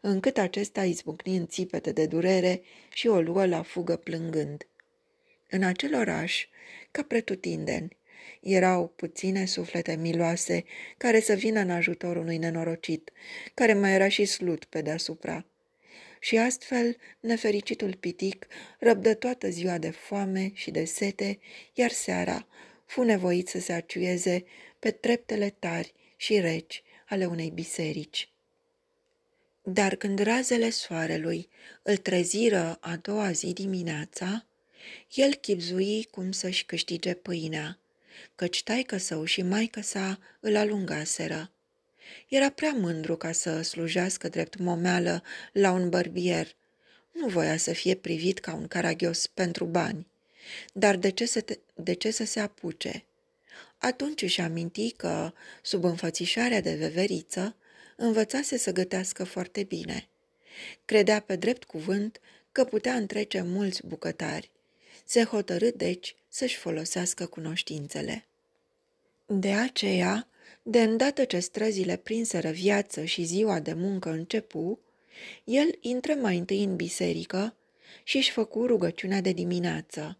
încât acesta izbucni în țipete de durere și o luă la fugă plângând. În acel oraș, ca pretutindeni, erau puține suflete miloase care să vină în ajutorul unui nenorocit, care mai era și slut pe deasupra și astfel nefericitul pitic răbdă toată ziua de foame și de sete, iar seara fu nevoit să se aciuieze pe treptele tari și reci ale unei biserici. Dar când razele soarelui îl treziră a doua zi dimineața, el chipzui cum să-și câștige pâinea, căci taică său și maică sa îl alungaseră. Era prea mândru ca să slujească drept momeală la un bărbier. Nu voia să fie privit ca un caragios pentru bani. Dar de ce să, te, de ce să se apuce? Atunci își aminti că, sub înfățișarea de veveriță, învățase să gătească foarte bine. Credea pe drept cuvânt că putea întrece mulți bucătari. Se hotărât, deci, să-și folosească cunoștințele. De aceea, de îndată ce străzile prinseră viață și ziua de muncă începu, el intră mai întâi în biserică și își făcu rugăciunea de dimineață.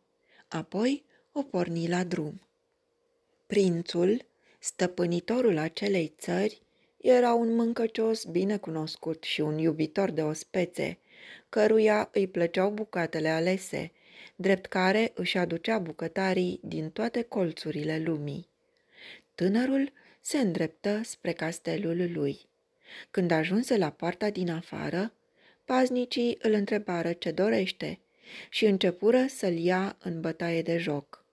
Apoi o porni la drum. Prințul, stăpânitorul acelei țări, era un mâncăcios bine cunoscut și un iubitor de ospețe, căruia îi plăceau bucatele alese, drept care își aducea bucătarii din toate colțurile lumii. Tânărul se îndreptă spre castelul lui. Când ajunse la poarta din afară, paznicii îl întrebară ce dorește și începură să-l ia în bătaie de joc.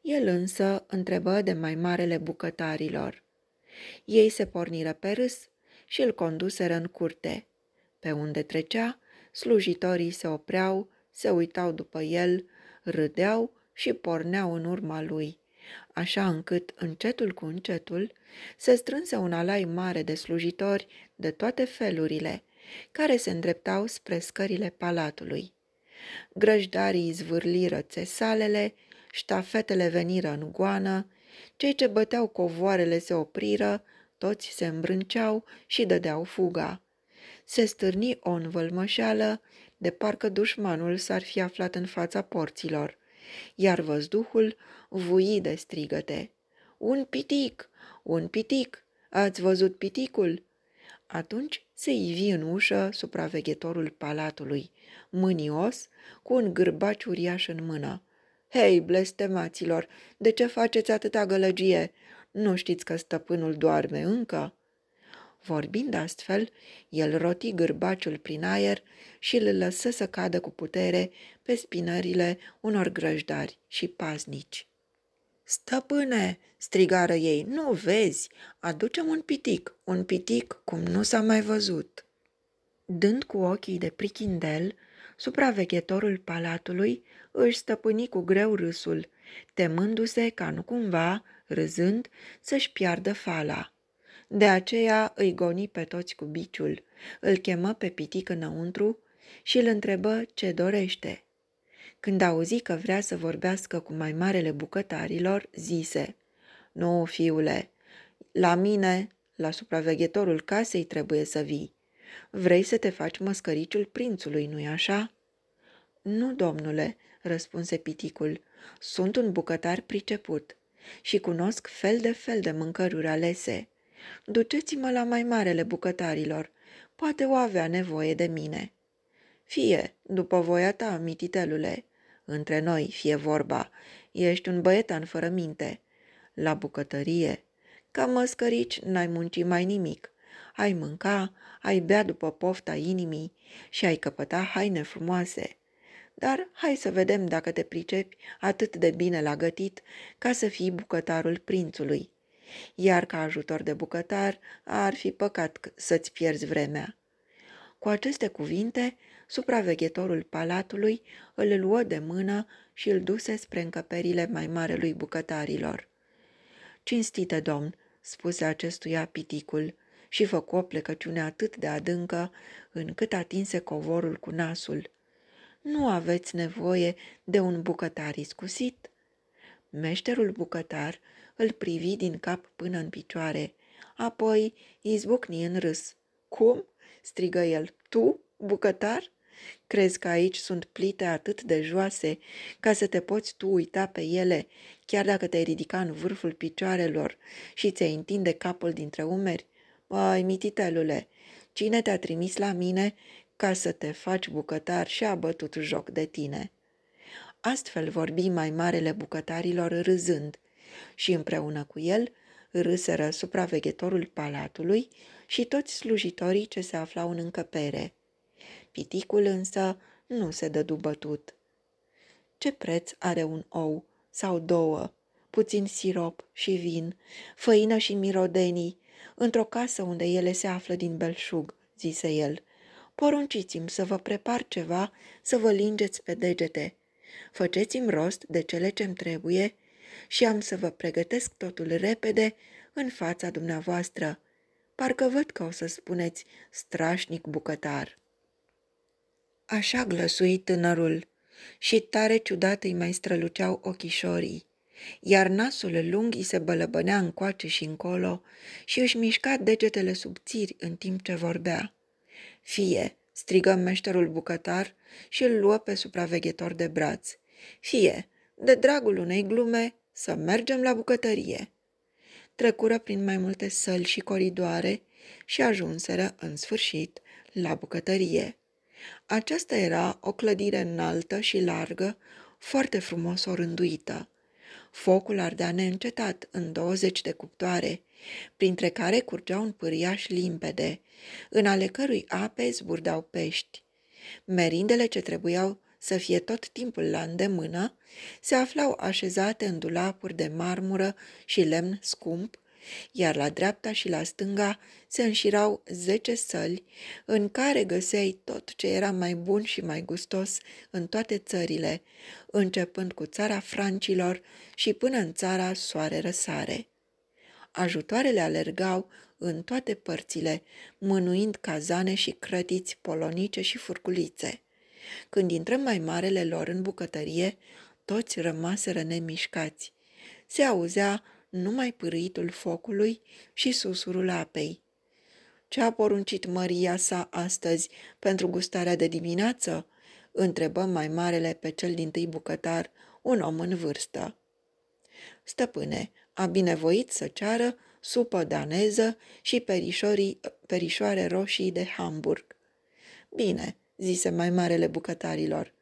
El însă întrebă de mai marele bucătarilor. Ei se porniră pe râs și îl conduseră în curte. Pe unde trecea, slujitorii se opreau, se uitau după el, râdeau și porneau în urma lui, așa încât, încetul cu încetul, se strânse un alai mare de slujitori de toate felurile, care se îndreptau spre scările palatului. Grăjdarii zvârliră țesalele, ștafetele veniră în goană, cei ce băteau covoarele se opriră, toți se îmbrânceau și dădeau fuga. Se stârni o învălmășeală, de parcă dușmanul s-ar fi aflat în fața porților, iar văzduhul vui de strigăte. Un pitic! Un pitic! Ați văzut piticul?" Atunci se ivi în ușă supraveghetorul palatului, mânios, cu un gârbaci uriaș în mână. Hei, blestemaților, de ce faceți atâta gălăgie? Nu știți că stăpânul doarme încă?" Vorbind astfel, el roti gârbaciul prin aer și îl lăsă să cadă cu putere pe spinările unor grăjdari și paznici. Stăpâne!" strigară ei, nu vezi, aducem un pitic, un pitic cum nu s-a mai văzut." Dând cu ochii de prichindel, supraveghetorul palatului își stăpâni cu greu râsul, temându-se ca nu cumva, râzând, să-și piardă fala. De aceea îi goni pe toți cu biciul, îl chemă pe pitic înăuntru și îl întrebă ce dorește. Când auzi că vrea să vorbească cu mai marele bucătarilor, zise, Nu, fiule, la mine, la supraveghetorul casei trebuie să vii. Vrei să te faci măscăriciul prințului, nu-i așa?" Nu, domnule," răspunse piticul, sunt un bucătar priceput și cunosc fel de fel de mâncăruri alese. Duceți-mă la mai marele bucătarilor, poate o avea nevoie de mine." Fie, după voia ta, mititelule, între noi fie vorba, ești un băietan fără minte. La bucătărie, ca măscărici, n-ai munci mai nimic. Ai mânca, ai bea după pofta inimii și ai căpăta haine frumoase. Dar hai să vedem dacă te pricepi atât de bine la gătit ca să fii bucătarul prințului. Iar ca ajutor de bucătar ar fi păcat să-ți pierzi vremea. Cu aceste cuvinte, supraveghetorul palatului îl luă de mână și îl duse spre încăperile mai marelui bucătarilor. Cinstite domn, spuse acestuia piticul și făcu o plecăciune atât de adâncă încât atinse covorul cu nasul. Nu aveți nevoie de un bucătar iscusit?" Meșterul bucătar îl privi din cap până în picioare, apoi izbucni în râs. Cum?" strigă el. Tu, bucătar? Crezi că aici sunt plite atât de joase ca să te poți tu uita pe ele, chiar dacă te-ai ridica în vârful picioarelor și ți-ai întinde capul dintre umeri? Mai, mititelule, cine te-a trimis la mine ca să te faci bucătar și a bătut joc de tine?" Astfel vorbi mai marele bucătarilor râzând și împreună cu el Râseră supraveghetorul palatului și toți slujitorii ce se aflau în încăpere. Piticul însă nu se dădu bătut. Ce preț are un ou sau două, puțin sirop și vin, făină și mirodenii, într-o casă unde ele se află din belșug, zise el. Porunciți-mi să vă prepar ceva, să vă lingeți pe degete. Făceți-mi rost de cele ce-mi trebuie și am să vă pregătesc totul repede în fața dumneavoastră. Parcă văd că o să spuneți strașnic bucătar. Așa glăsui tânărul și tare ciudat îi mai străluceau ochișorii, iar nasul lung îi se bălăbănea încoace și încolo și își mișca degetele subțiri în timp ce vorbea. Fie, strigă meșterul bucătar și îl luă pe supraveghetor de braț. Fie, de dragul unei glume, să mergem la bucătărie. Trecură prin mai multe săli și coridoare și ajunseră, în sfârșit, la bucătărie. Aceasta era o clădire înaltă și largă, foarte frumos orânduită. Focul ardea neîncetat în 20 de cuptoare, printre care curgea un pâriaș limpede, în ale cărui ape zburdau pești. Merindele ce trebuiau să fie tot timpul la îndemână, se aflau așezate în dulapuri de marmură și lemn scump, iar la dreapta și la stânga se înșirau zece săli în care găseai tot ce era mai bun și mai gustos în toate țările, începând cu țara francilor și până în țara soare răsare. Ajutoarele alergau în toate părțile, mânuind cazane și crătiți polonice și furculițe. Când intrăm mai marele lor în bucătărie, toți rămaseră nemișcați. Se auzea numai pârâitul focului și susurul apei. Ce a poruncit Maria sa astăzi pentru gustarea de dimineață?" întrebă mai marele pe cel din tâi bucătar, un om în vârstă. Stăpâne, a binevoit să ceară supă daneză și perișoare roșii de Hamburg. Bine, zise mai marele bucătarilor.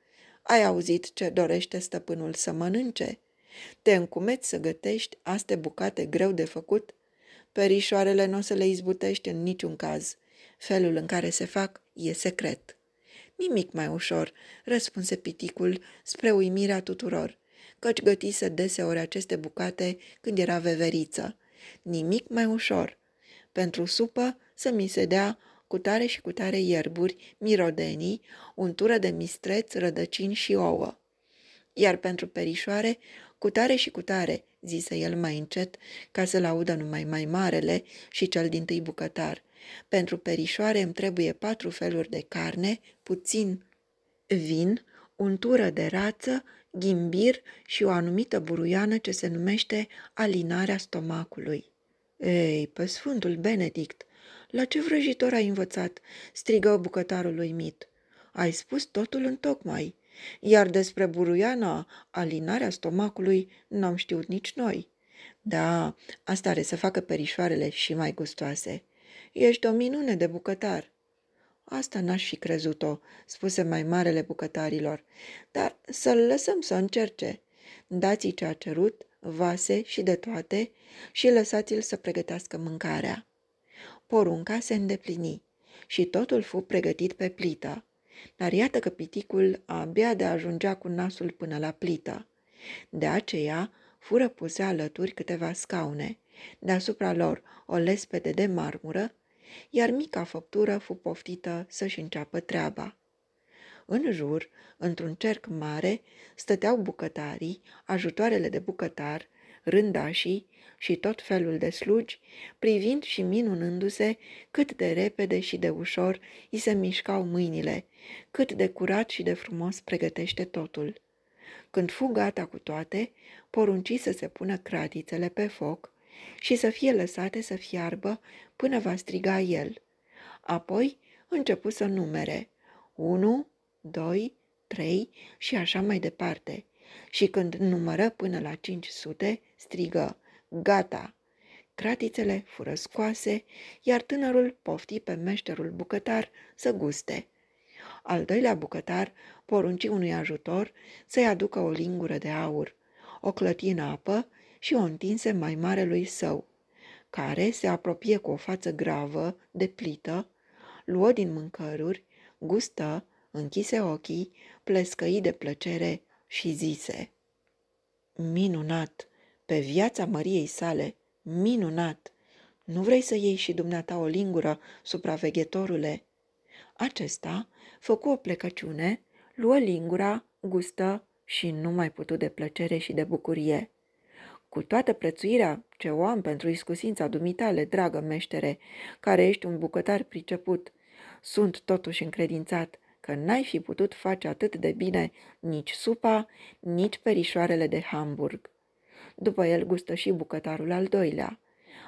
Ai auzit ce dorește stăpânul să mănânce? Te încumeți să gătești aste bucate greu de făcut? Perișoarele nu o să le izbutești în niciun caz. Felul în care se fac e secret. Nimic mai ușor, răspunse piticul spre uimirea tuturor, căci gătise deseori aceste bucate când era veveriță. Nimic mai ușor. Pentru supă să mi se dea cu tare și cu tare ierburi, mirodenii, untură de mistreț, rădăcini și ouă. Iar pentru perișoare, cu tare și cu tare, zise el mai încet, ca să-l audă numai mai marele și cel din tâi bucătar. Pentru perișoare îmi trebuie patru feluri de carne, puțin vin, untură de rață, ghimbir și o anumită buruiană ce se numește alinarea stomacului. Ei, pe Sfântul Benedict, la ce vrăjitor ai învățat?" strigă bucătarul uimit. Ai spus totul în tocmai. Iar despre buruiana, alinarea stomacului, n-am știut nici noi. Da, asta are să facă perișoarele și mai gustoase. Ești o minune de bucătar. Asta n-aș fi crezut-o, spuse mai marele bucătarilor, dar să-l lăsăm să încerce. Dați-i ce a cerut, vase și de toate, și lăsați-l să pregătească mâncarea. Porunca se îndeplini și totul fu pregătit pe plită. Dar iată că piticul abia de ajungea cu nasul până la plită. De aceea fură puse alături câteva scaune, deasupra lor o lespede de marmură, iar mica făptură fu poftită să-și înceapă treaba. În jur, într-un cerc mare, stăteau bucătarii, ajutoarele de bucătar, rândașii și tot felul de slugi, privind și minunându-se cât de repede și de ușor îi se mișcau mâinile, cât de curat și de frumos pregătește totul. Când fu gata cu toate, porunci să se pună cratițele pe foc și să fie lăsate să fiarbă până va striga el. Apoi începu să numere. Unu, doi, trei și așa mai departe. Și când numără până la 500, strigă, gata! Cratițele fură scoase, iar tânărul pofti pe meșterul bucătar să guste. Al doilea bucătar porunci unui ajutor să-i aducă o lingură de aur, o clătină apă și o întinse mai marelui său. care se apropie cu o față gravă, de plită, luă din mâncăruri, gustă, închise ochii, plescăi de plăcere și zise Minunat! Pe viața Măriei sale, minunat! Nu vrei să iei și dumneata o lingură, supraveghetorule?" Acesta făcu o plecăciune, luă lingura, gustă și nu mai putu de plăcere și de bucurie. Cu toată prețuirea ce o am pentru iscusința dumitale, dragă meștere, care ești un bucătar priceput, sunt totuși încredințat că n-ai fi putut face atât de bine nici supa, nici perișoarele de Hamburg. După el gustă și bucătarul al doilea.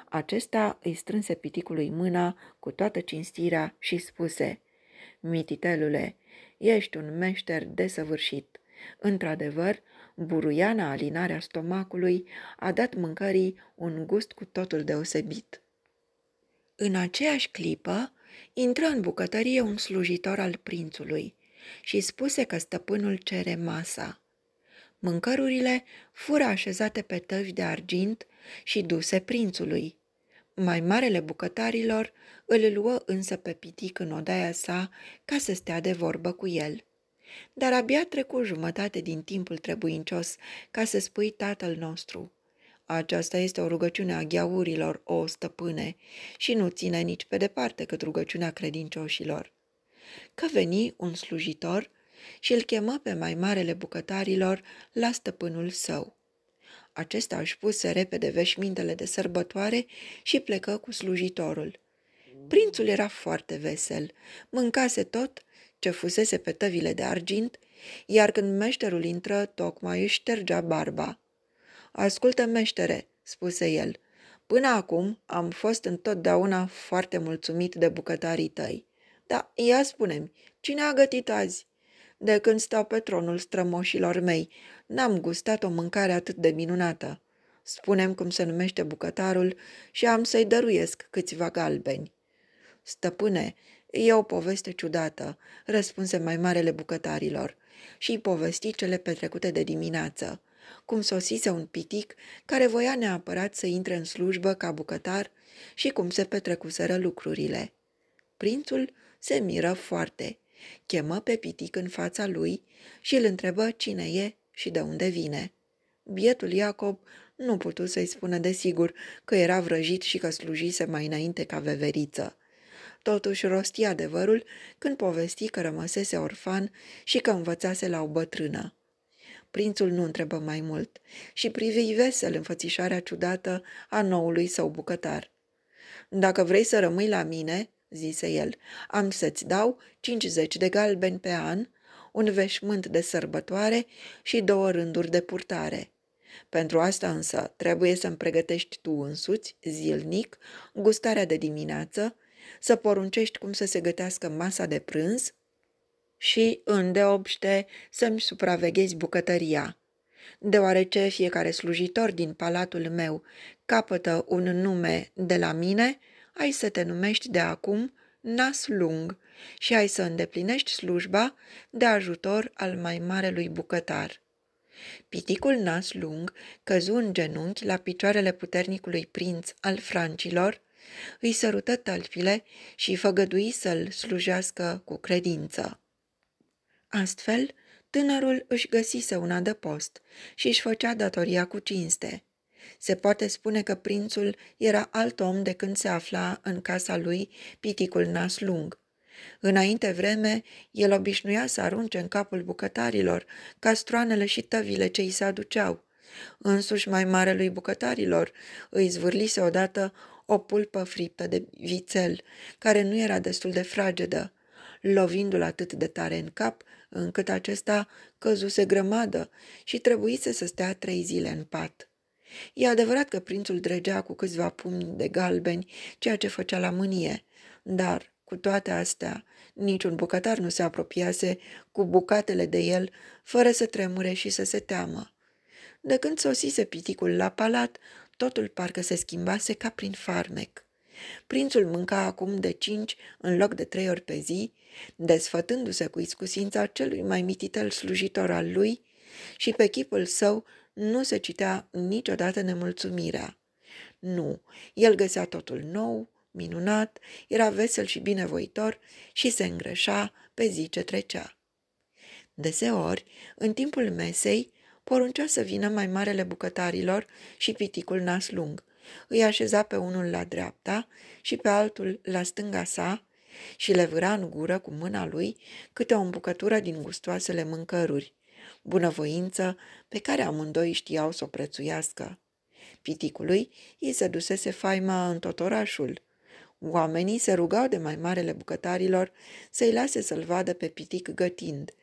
Acesta îi strânse piticului mâna cu toată cinstirea și spuse, Mititelule, ești un meșter desăvârșit. Într-adevăr, buruiana alinarea stomacului a dat mâncării un gust cu totul deosebit. În aceeași clipă, intră în bucătărie un slujitor al prințului și spuse că stăpânul cere masa. Mâncărurile fură așezate pe tăvi de argint și duse prințului. Mai marele bucătarilor îl luă însă pe pitic în odaia sa ca să stea de vorbă cu el. Dar abia trecu jumătate din timpul trebuincios ca să spui tatăl nostru. Aceasta este o rugăciune a gheaurilor, o stăpâne, și nu ține nici pe departe cât rugăciunea credincioșilor. Că veni un slujitor și îl chemă pe mai marele bucătarilor la stăpânul său. Acesta își puse repede veșmintele de sărbătoare și plecă cu slujitorul. Prințul era foarte vesel, mâncase tot ce fusese pe tăvile de argint, iar când meșterul intră, tocmai își ștergea barba. Ascultă, meștere, spuse el, până acum am fost întotdeauna foarte mulțumit de bucătarii tăi. Da, ia spune-mi, cine a gătit azi? De când stau pe tronul strămoșilor mei, n-am gustat o mâncare atât de minunată. Spunem cum se numește bucătarul și am să-i dăruiesc câțiva galbeni. Stăpâne, e o poveste ciudată, răspunse mai marele bucătarilor și povesti cele petrecute de dimineață cum sosise un pitic care voia neapărat să intre în slujbă ca bucătar și cum se petrecuseră lucrurile. Prințul se miră foarte, chemă pe pitic în fața lui și îl întrebă cine e și de unde vine. Bietul Iacob nu putu să-i spună de sigur că era vrăjit și că slujise mai înainte ca veveriță. Totuși rosti adevărul când povesti că rămăsese orfan și că învățase la o bătrână. Prințul nu întrebă mai mult și privi vesel înfățișarea ciudată a noului său bucătar. Dacă vrei să rămâi la mine, zise el, am să-ți dau 50 de galbeni pe an, un veșmânt de sărbătoare și două rânduri de purtare. Pentru asta însă trebuie să-mi pregătești tu însuți, zilnic, gustarea de dimineață, să poruncești cum să se gătească masa de prânz și, îndeobște, să-mi supraveghezi bucătăria. Deoarece fiecare slujitor din palatul meu capătă un nume de la mine, ai să te numești de acum Nas Lung și ai să îndeplinești slujba de ajutor al mai marelui bucătar. Piticul Nas Lung căzu în genunchi la picioarele puternicului prinț al francilor, îi sărută tălpile și făgădui să-l slujească cu credință. Astfel, tânărul își găsise un adăpost și își făcea datoria cu cinste. Se poate spune că prințul era alt om de când se afla în casa lui piticul nas lung. Înainte vreme, el obișnuia să arunce în capul bucătarilor castroanele și tăvile ce îi se aduceau. Însuși mai marelui bucătarilor îi zvârlise odată o pulpă friptă de vițel, care nu era destul de fragedă. Lovindu-l atât de tare în cap, încât acesta căzuse grămadă și trebuise să stea trei zile în pat. E adevărat că prințul dregea cu câțiva pumni de galbeni ceea ce făcea la mânie, dar, cu toate astea, niciun bucătar nu se apropiase cu bucatele de el fără să tremure și să se teamă. De când sosise piticul la palat, totul parcă se schimbase ca prin farmec. Prințul mânca acum de cinci în loc de trei ori pe zi, desfătându-se cu iscusința celui mai mititel slujitor al lui și pe chipul său nu se citea niciodată nemulțumirea. Nu, el găsea totul nou, minunat, era vesel și binevoitor și se îngreșa pe zi ce trecea. Deseori, în timpul mesei, poruncea să vină mai marele bucătarilor și piticul nas lung. Îi așeza pe unul la dreapta și pe altul la stânga sa și le vâra în gură cu mâna lui câte o îmbucătură din gustoasele mâncăruri, bunăvoință pe care amândoi știau să o prețuiască. Piticului îi se dusese faima în tot orașul. Oamenii se rugau de mai marele bucătarilor să-i lase să-l vadă pe pitic gătind,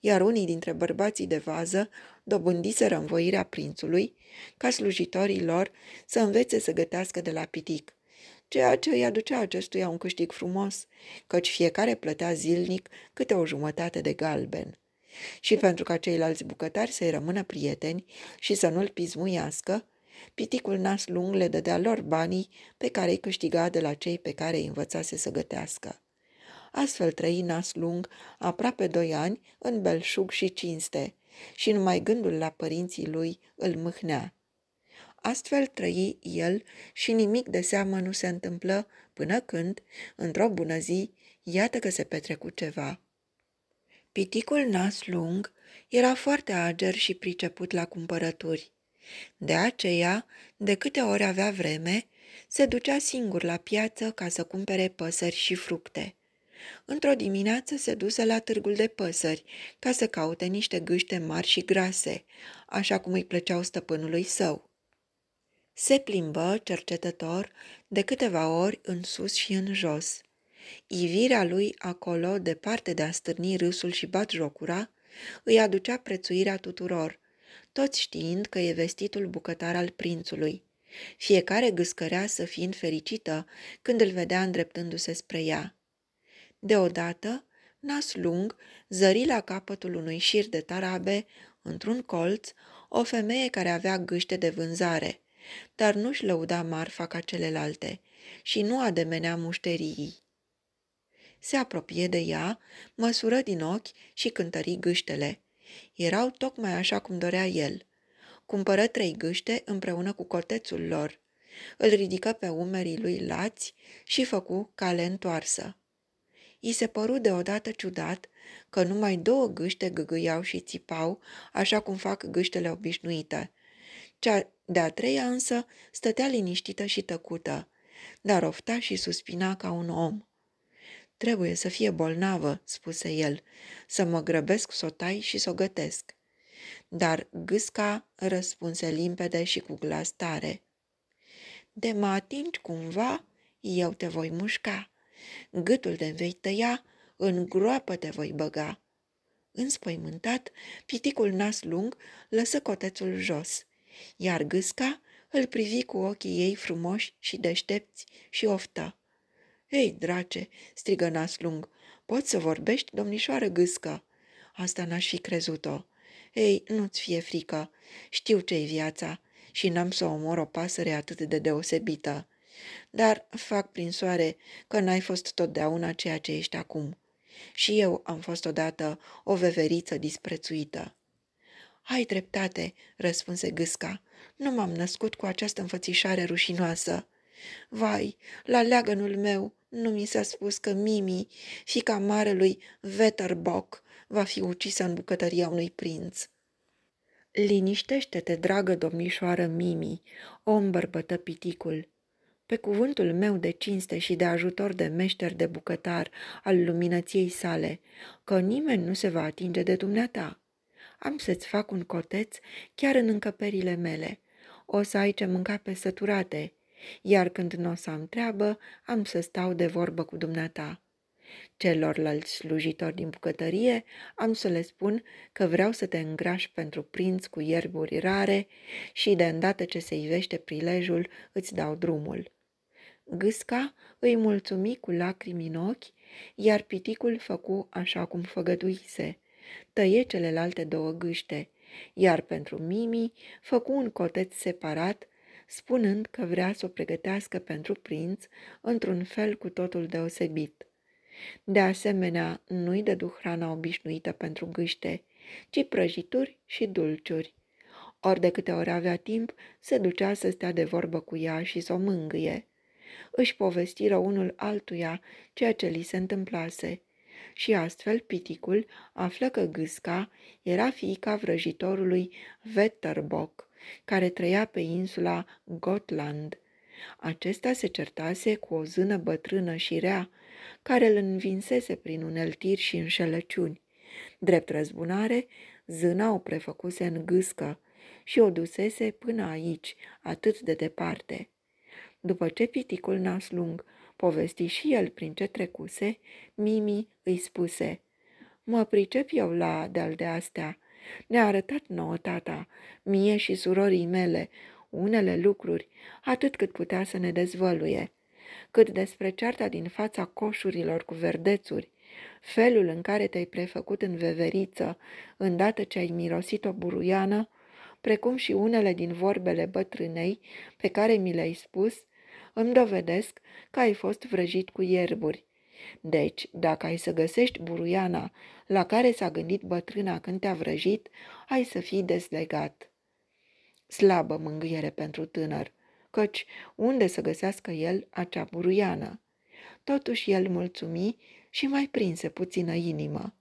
iar unii dintre bărbații de vază dobândiseră învoirea prințului ca slujitorii lor să învețe să gătească de la pitic, ceea ce îi aducea acestuia un câștig frumos, căci fiecare plătea zilnic câte o jumătate de galben. Și pentru ca ceilalți bucătari să-i rămână prieteni și să nu-l pismuiască, piticul nas lung le dădea lor banii pe care îi câștiga de la cei pe care îi învățase să gătească. Astfel trăi nas lung aproape doi ani în belșug și cinste și numai gândul la părinții lui îl mâhnea. Astfel trăi el și nimic de seamă nu se întâmplă până când, într-o bună zi, iată că se petrecu ceva. Piticul nas lung era foarte ager și priceput la cumpărături. De aceea, de câte ori avea vreme, se ducea singur la piață ca să cumpere păsări și fructe. Într-o dimineață se duse la târgul de păsări ca să caute niște gâște mari și grase, așa cum îi plăceau stăpânului său. Se plimbă, cercetător, de câteva ori în sus și în jos. Ivirea lui acolo, departe de a stârni râsul și batjocura, îi aducea prețuirea tuturor, toți știind că e vestitul bucătar al prințului. Fiecare gâscărea să fiind fericită când îl vedea îndreptându-se spre ea. Deodată, nas lung, zări la capătul unui șir de tarabe, într-un colț, o femeie care avea gâște de vânzare, dar nu-și lăuda marfa ca celelalte și nu ademenea mușterii. Se apropie de ea, măsură din ochi și cântări gâștele. Erau tocmai așa cum dorea el. Cumpără trei gâște împreună cu cotețul lor. Îl ridică pe umerii lui lați și făcu cale întoarsă. I se păru deodată ciudat că numai două gâște gâgâiau și țipau, așa cum fac gâștele obișnuite. Cea de-a treia însă stătea liniștită și tăcută, dar ofta și suspina ca un om. Trebuie să fie bolnavă, spuse el, să mă grăbesc să o tai și să o gătesc. Dar gâsca răspunse limpede și cu glas tare. De mă atingi cumva, eu te voi mușca. Gâtul de vei tăia, în groapă te voi băga. Înspăimântat, piticul nas lung lăsă cotețul jos, iar gâsca îl privi cu ochii ei frumoși și deștepți și oftă. Ei, drace!" strigă nas lung. Poți să vorbești, domnișoară gâscă?" Asta n-aș fi crezut-o. Ei, nu-ți fie frică. Știu ce-i viața și n-am să omor o pasăre atât de deosebită. Dar fac prin soare că n-ai fost totdeauna ceea ce ești acum. Și eu am fost odată o veveriță disprețuită. Ai dreptate, răspunse gâsca. Nu m-am născut cu această înfățișare rușinoasă. Vai, la leagănul meu nu mi s-a spus că Mimi, fica marelui Vetterbock, va fi ucisă în bucătăria unui prinț. Liniștește-te, dragă domnișoară Mimi, o îmbărbătă piticul. Pe cuvântul meu de cinste și de ajutor de meșter de bucătar al luminăției sale, că nimeni nu se va atinge de dumneata. Am să-ți fac un coteț chiar în încăperile mele. O să ai ce mânca pe săturate, iar când nu o să am treabă, am să stau de vorbă cu dumneata. Celorlalți slujitori din bucătărie am să le spun că vreau să te îngrași pentru prinț cu ierburi rare și de îndată ce se ivește prilejul îți dau drumul. Gâsca îi mulțumi cu lacrimi în ochi, iar piticul făcu așa cum făgăduise. Tăie celelalte două gâște, iar pentru Mimi făcu un coteț separat spunând că vrea să o pregătească pentru prinț într-un fel cu totul deosebit. De asemenea, nu-i dădu hrana obișnuită pentru gâște, ci prăjituri și dulciuri. Ori de câte ori avea timp, se ducea să stea de vorbă cu ea și să o mângâie. Își povestiră unul altuia ceea ce li se întâmplase. Și astfel piticul află că gâsca era fiica vrăjitorului Vetterbock, care trăia pe insula Gotland. Acesta se certase cu o zână bătrână și rea, care îl învinsese prin uneltiri și înșelăciuni. Drept răzbunare, zâna o prefăcuse în gâscă și o dusese până aici, atât de departe. După ce piticul nas lung povesti și el prin ce trecuse, Mimi îi spuse, Mă pricep eu la de-al de astea. Ne-a arătat nouă tata, mie și surorii mele, unele lucruri, atât cât putea să ne dezvăluie. Cât despre cearta din fața coșurilor cu verdețuri, felul în care te-ai prefăcut în veveriță, îndată ce ai mirosit o buruiană, precum și unele din vorbele bătrânei pe care mi le-ai spus, îmi dovedesc că ai fost vrăjit cu ierburi. Deci, dacă ai să găsești buruiana la care s-a gândit bătrâna când te-a vrăjit, ai să fii dezlegat. Slabă mângâiere pentru tânăr, căci unde să găsească el acea buruiană? Totuși el mulțumi și mai prinse puțină inimă.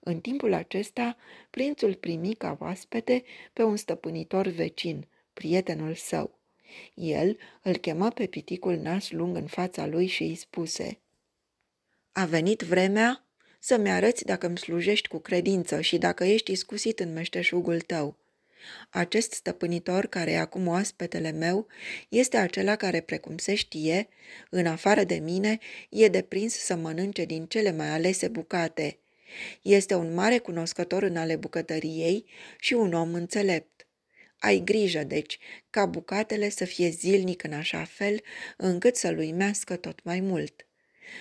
În timpul acesta, prințul primi ca oaspete pe un stăpânitor vecin, prietenul său. El îl chema pe piticul nas lung în fața lui și îi spuse A venit vremea să-mi arăți dacă îmi slujești cu credință și dacă ești iscusit în meșteșugul tău. Acest stăpânitor, care e acum oaspetele meu, este acela care, precum se știe, în afară de mine, e deprins să mănânce din cele mai alese bucate. Este un mare cunoscător în ale bucătăriei și un om înțelept. Ai grijă, deci, ca bucatele să fie zilnic în așa fel încât să-l uimească tot mai mult.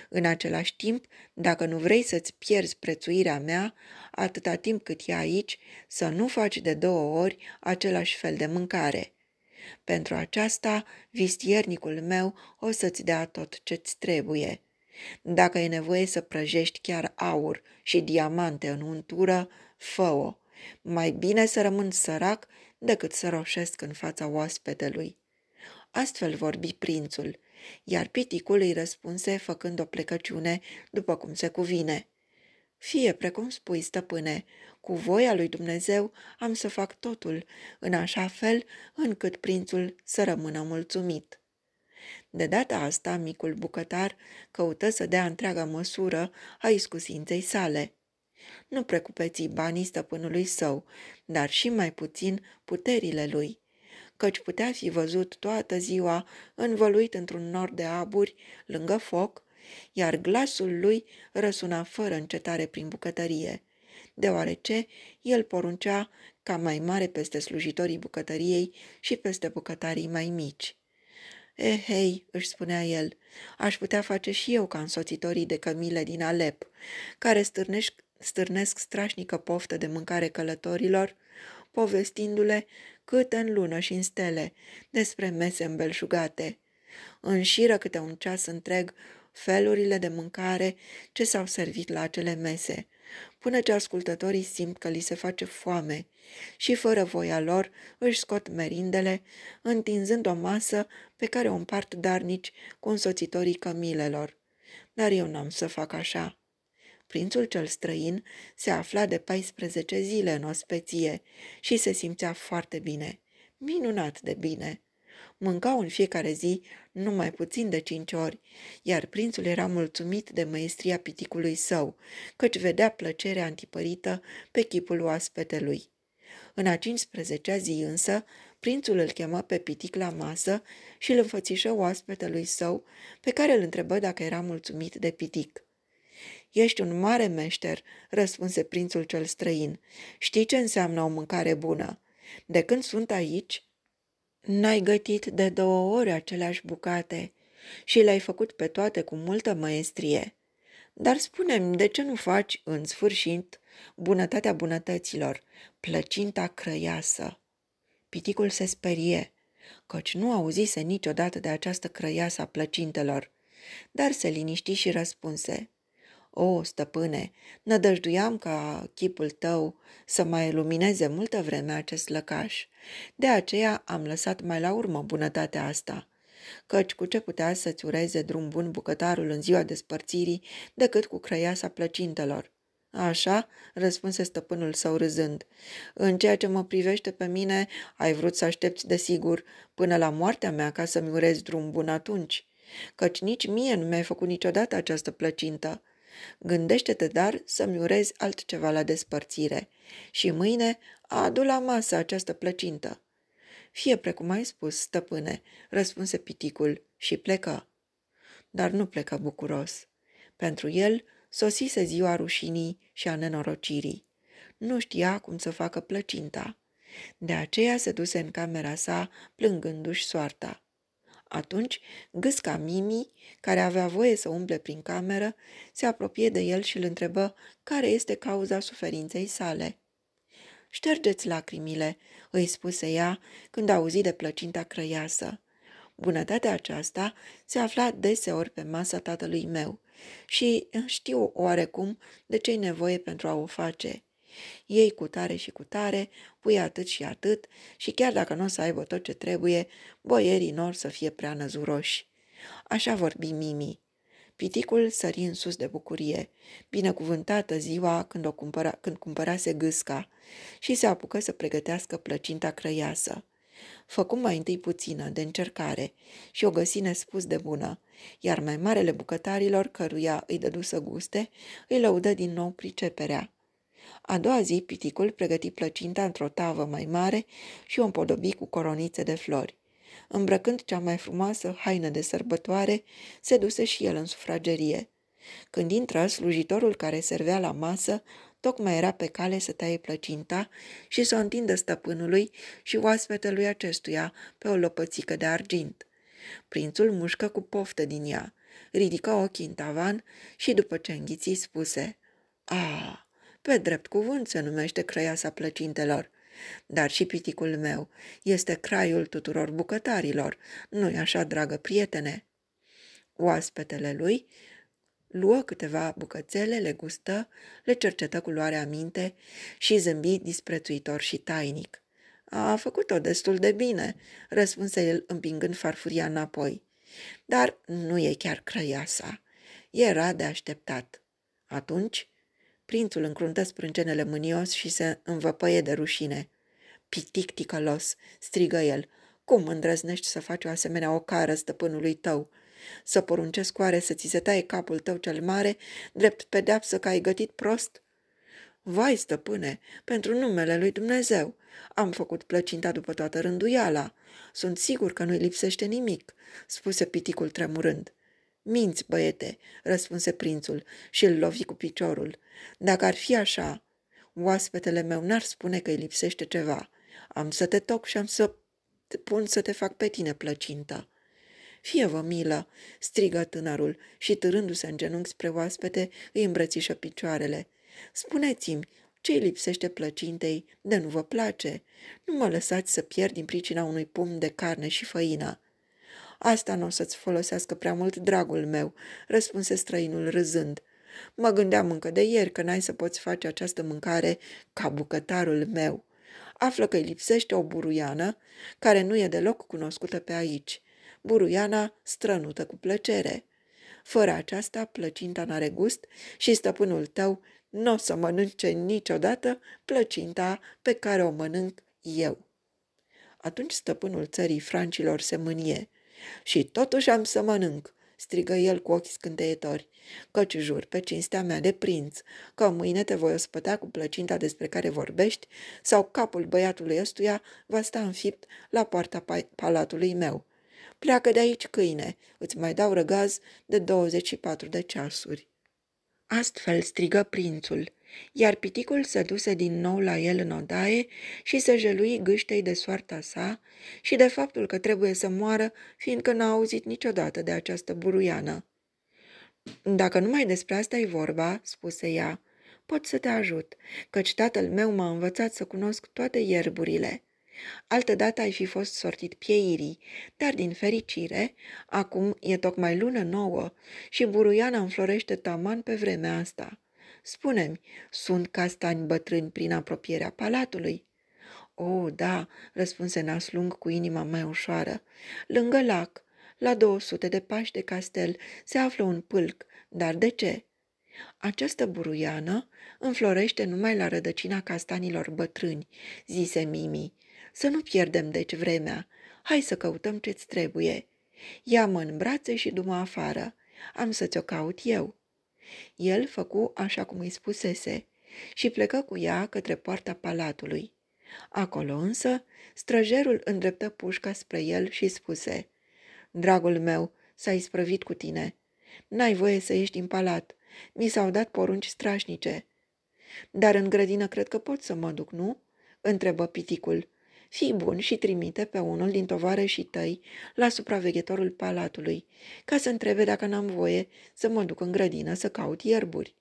În același timp, dacă nu vrei să-ți pierzi prețuirea mea, atâta timp cât e aici, să nu faci de două ori același fel de mâncare. Pentru aceasta, vistiernicul meu o să-ți dea tot ce-ți trebuie. Dacă e nevoie să prăjești chiar aur și diamante în untură, fă-o. Mai bine să rămân sărac decât să roșesc în fața oaspetelui. Astfel vorbi prințul, iar piticul îi răspunse făcând o plecăciune după cum se cuvine. Fie precum spui, stăpâne, cu voia lui Dumnezeu am să fac totul, în așa fel încât prințul să rămână mulțumit. De data asta, micul bucătar căută să dea întreaga măsură a iscusinței sale. Nu precupeți banii stăpânului său, dar și mai puțin puterile lui căci putea fi văzut toată ziua învăluit într-un nor de aburi, lângă foc, iar glasul lui răsuna fără încetare prin bucătărie, deoarece el poruncea ca mai mare peste slujitorii bucătăriei și peste bucătarii mai mici. Eh, hei, își spunea el, aș putea face și eu ca însoțitorii de cămile din Alep, care stârnesc, stârnesc strașnică poftă de mâncare călătorilor, povestindu-le cât în lună și în stele despre mese îmbelșugate. Înșiră câte un ceas întreg felurile de mâncare ce s-au servit la acele mese, până ce ascultătorii simt că li se face foame și fără voia lor își scot merindele, întinzând o masă pe care o împart darnici cu însoțitorii cămilelor. Dar eu n-am să fac așa. Prințul cel străin se afla de 14 zile în ospeție și se simțea foarte bine, minunat de bine. Mâncau în fiecare zi numai puțin de cinci ori, iar prințul era mulțumit de măestria piticului său, căci vedea plăcerea antipărită pe chipul oaspetelui. În a 15-a zi însă, prințul îl chemă pe pitic la masă și îl înfățișă oaspetelui său, pe care îl întrebă dacă era mulțumit de pitic. Ești un mare meșter, răspunse prințul cel străin. Știi ce înseamnă o mâncare bună? De când sunt aici, n-ai gătit de două ori aceleași bucate și le-ai făcut pe toate cu multă măestrie. Dar spune-mi, de ce nu faci, în sfârșit, bunătatea bunătăților, plăcinta crăiasă? Piticul se sperie, căci nu auzise niciodată de această crăiasă a plăcintelor, dar se liniști și răspunse – O, stăpâne, nădăjduiam ca chipul tău să mai lumineze multă vreme acest lăcaș. De aceea am lăsat mai la urmă bunătatea asta căci cu ce putea să-ți ureze drum bun bucătarul în ziua despărțirii decât cu crăiasa plăcintelor. Așa, răspunse stăpânul său râzând. În ceea ce mă privește pe mine, ai vrut să aștepți desigur până la moartea mea ca să-mi urezi drum bun atunci, căci nici mie nu mi-ai făcut niciodată această plăcintă. Gândește-te, dar, să-mi urezi altceva la despărțire și mâine adu la masă această plăcintă. Fie precum ai spus, stăpâne, răspunse piticul și plecă. Dar nu plecă bucuros. Pentru el sosise ziua rușinii și a nenorocirii. Nu știa cum să facă plăcinta. De aceea se duse în camera sa, plângându-și soarta. Atunci, gâsca Mimi, care avea voie să umble prin cameră, se apropie de el și îl întrebă care este cauza suferinței sale. Ștergeți lacrimile, îi spuse ea când auzi de plăcinta crăiasă. Bunătatea aceasta se afla deseori pe masa tatălui meu și știu oarecum de ce-i nevoie pentru a o face. Ei cu tare și cu tare, pui atât și atât și chiar dacă nu o să aibă tot ce trebuie, boierii nor să fie prea năzuroși. Așa vorbi Mimi. Piticul sări în sus de bucurie, binecuvântată ziua când, o cumpăra, când cumpărase gâsca și se apucă să pregătească plăcinta crăiasă. Făcu mai întâi puțină, de încercare, și o găsi nespus de bună, iar mai marele bucătarilor, căruia îi dădu să guste, îi lăudă din nou priceperea. A doua zi, piticul pregăti plăcinta într-o tavă mai mare și o împodobi cu coronițe de flori. Îmbrăcând cea mai frumoasă haină de sărbătoare, se duse și el în sufragerie. Când intră, slujitorul care servea la masă tocmai era pe cale să taie plăcinta și să o întindă stăpânului și oaspetelui acestuia pe o lopățică de argint. Prințul mușcă cu poftă din ea, ridică ochii în tavan și după ce înghiți spuse A, pe drept cuvânt se numește crăiasa plăcintelor. Dar și piticul meu este craiul tuturor bucătarilor, nu-i așa, dragă prietene? Oaspetele lui luă câteva bucățele, le gustă, le cercetă cu luarea minte și zâmbi disprețuitor și tainic. A făcut-o destul de bine, răspunse el împingând farfuria înapoi. Dar nu e chiar crăiasa. Era de așteptat. Atunci, prințul încruntă sprâncenele mânios și se învăpăie de rușine. Pitic ticălos, strigă el, cum îndrăznești să faci o asemenea ocară stăpânului tău? Să poruncesc oare să ți se taie capul tău cel mare, drept pedeapsă că ai gătit prost? Vai, stăpâne, pentru numele lui Dumnezeu, am făcut plăcinta după toată rânduiala. Sunt sigur că nu-i lipsește nimic, spuse piticul tremurând. Minți, băiete, răspunse prințul și îl lovi cu piciorul. Dacă ar fi așa, oaspetele meu n-ar spune că îi lipsește ceva. Am să te toc și am să te pun să te fac pe tine plăcintă. Fie vă milă, strigă tânărul și târându-se în genunchi spre oaspete, îi îmbrățișă picioarele. Spuneți-mi, ce-i lipsește plăcintei de nu vă place? Nu mă lăsați să pierd din pricina unui pumn de carne și făină. Asta nu o să-ți folosească prea mult, dragul meu, răspunse străinul râzând. Mă gândeam încă de ieri că n-ai să poți face această mâncare ca bucătarul meu. Află că îi lipsește o buruiană, care nu e deloc cunoscută pe aici. Buruiana strănută cu plăcere. Fără aceasta, plăcinta n-are gust și stăpânul tău nu o să mănânce niciodată plăcinta pe care o mănânc eu. Atunci stăpânul țării francilor se mânie. Și totuși am să mănânc, strigă el cu ochi scânteietori, căci jur pe cinstea mea de prinț că mâine te voi ospătea cu plăcinta despre care vorbești sau capul băiatului ăstuia va sta înfipt la poarta palatului meu. Pleacă de aici, câine, îți mai dau răgaz de 24 de ceasuri. Astfel strigă prințul, iar piticul se duse din nou la el în odaie și se jelui gâștei de soarta sa și de faptul că trebuie să moară, fiindcă n-a auzit niciodată de această buruiană. Dacă numai despre asta e vorba, spuse ea, pot să te ajut, căci tatăl meu m-a învățat să cunosc toate ierburile. Altădată ai fi fost sortit pieirii, dar din fericire, acum e tocmai lună nouă și buruiana înflorește taman pe vremea asta. Spune-mi, sunt castani bătrâni prin apropierea palatului? O, da, răspunse Naslung cu inima mai ușoară. Lângă lac, la 200 de pași de castel, se află un pâlc, dar de ce? Această buruiană înflorește numai la rădăcina castanilor bătrâni, zise Mimi. Să nu pierdem deci vremea. Hai să căutăm ce-ți trebuie. Ia-mă în brațe și du-mă afară. Am să ți-o caut eu. El făcu așa cum îi spusese și plecă cu ea către poarta palatului. Acolo însă, străjerul îndreptă pușca spre el și spuse, Dragul meu, s-a isprăvit cu tine. N-ai voie să ieși din palat. Mi s-au dat porunci strașnice. Dar în grădină cred că pot să mă duc, nu? întrebă piticul. Fii bun și trimite pe unul din tovarășii tăi la supraveghetorul palatului, ca să întrebe dacă n-am voie să mă duc în grădină să caut ierburi.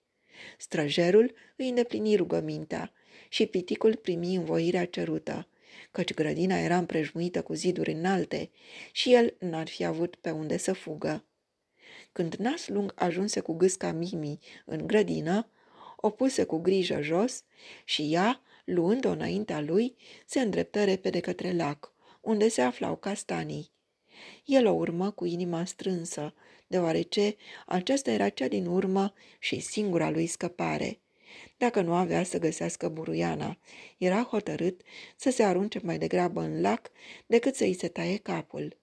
Străjerul îi îndeplini rugămintea și piticul primi învoirea cerută, căci grădina era împrejmuită cu ziduri înalte și el n-ar fi avut pe unde să fugă. Când nas lung ajunse cu gâsca Mimi în grădină, o puse cu grijă jos și ea, luând-o înaintea lui, se îndreptă repede către lac, unde se aflau castanii. El o urmă cu inima strânsă, deoarece aceasta era cea din urmă și singura lui scăpare. Dacă nu avea să găsească buruiana, era hotărât să se arunce mai degrabă în lac decât să îi se taie capul.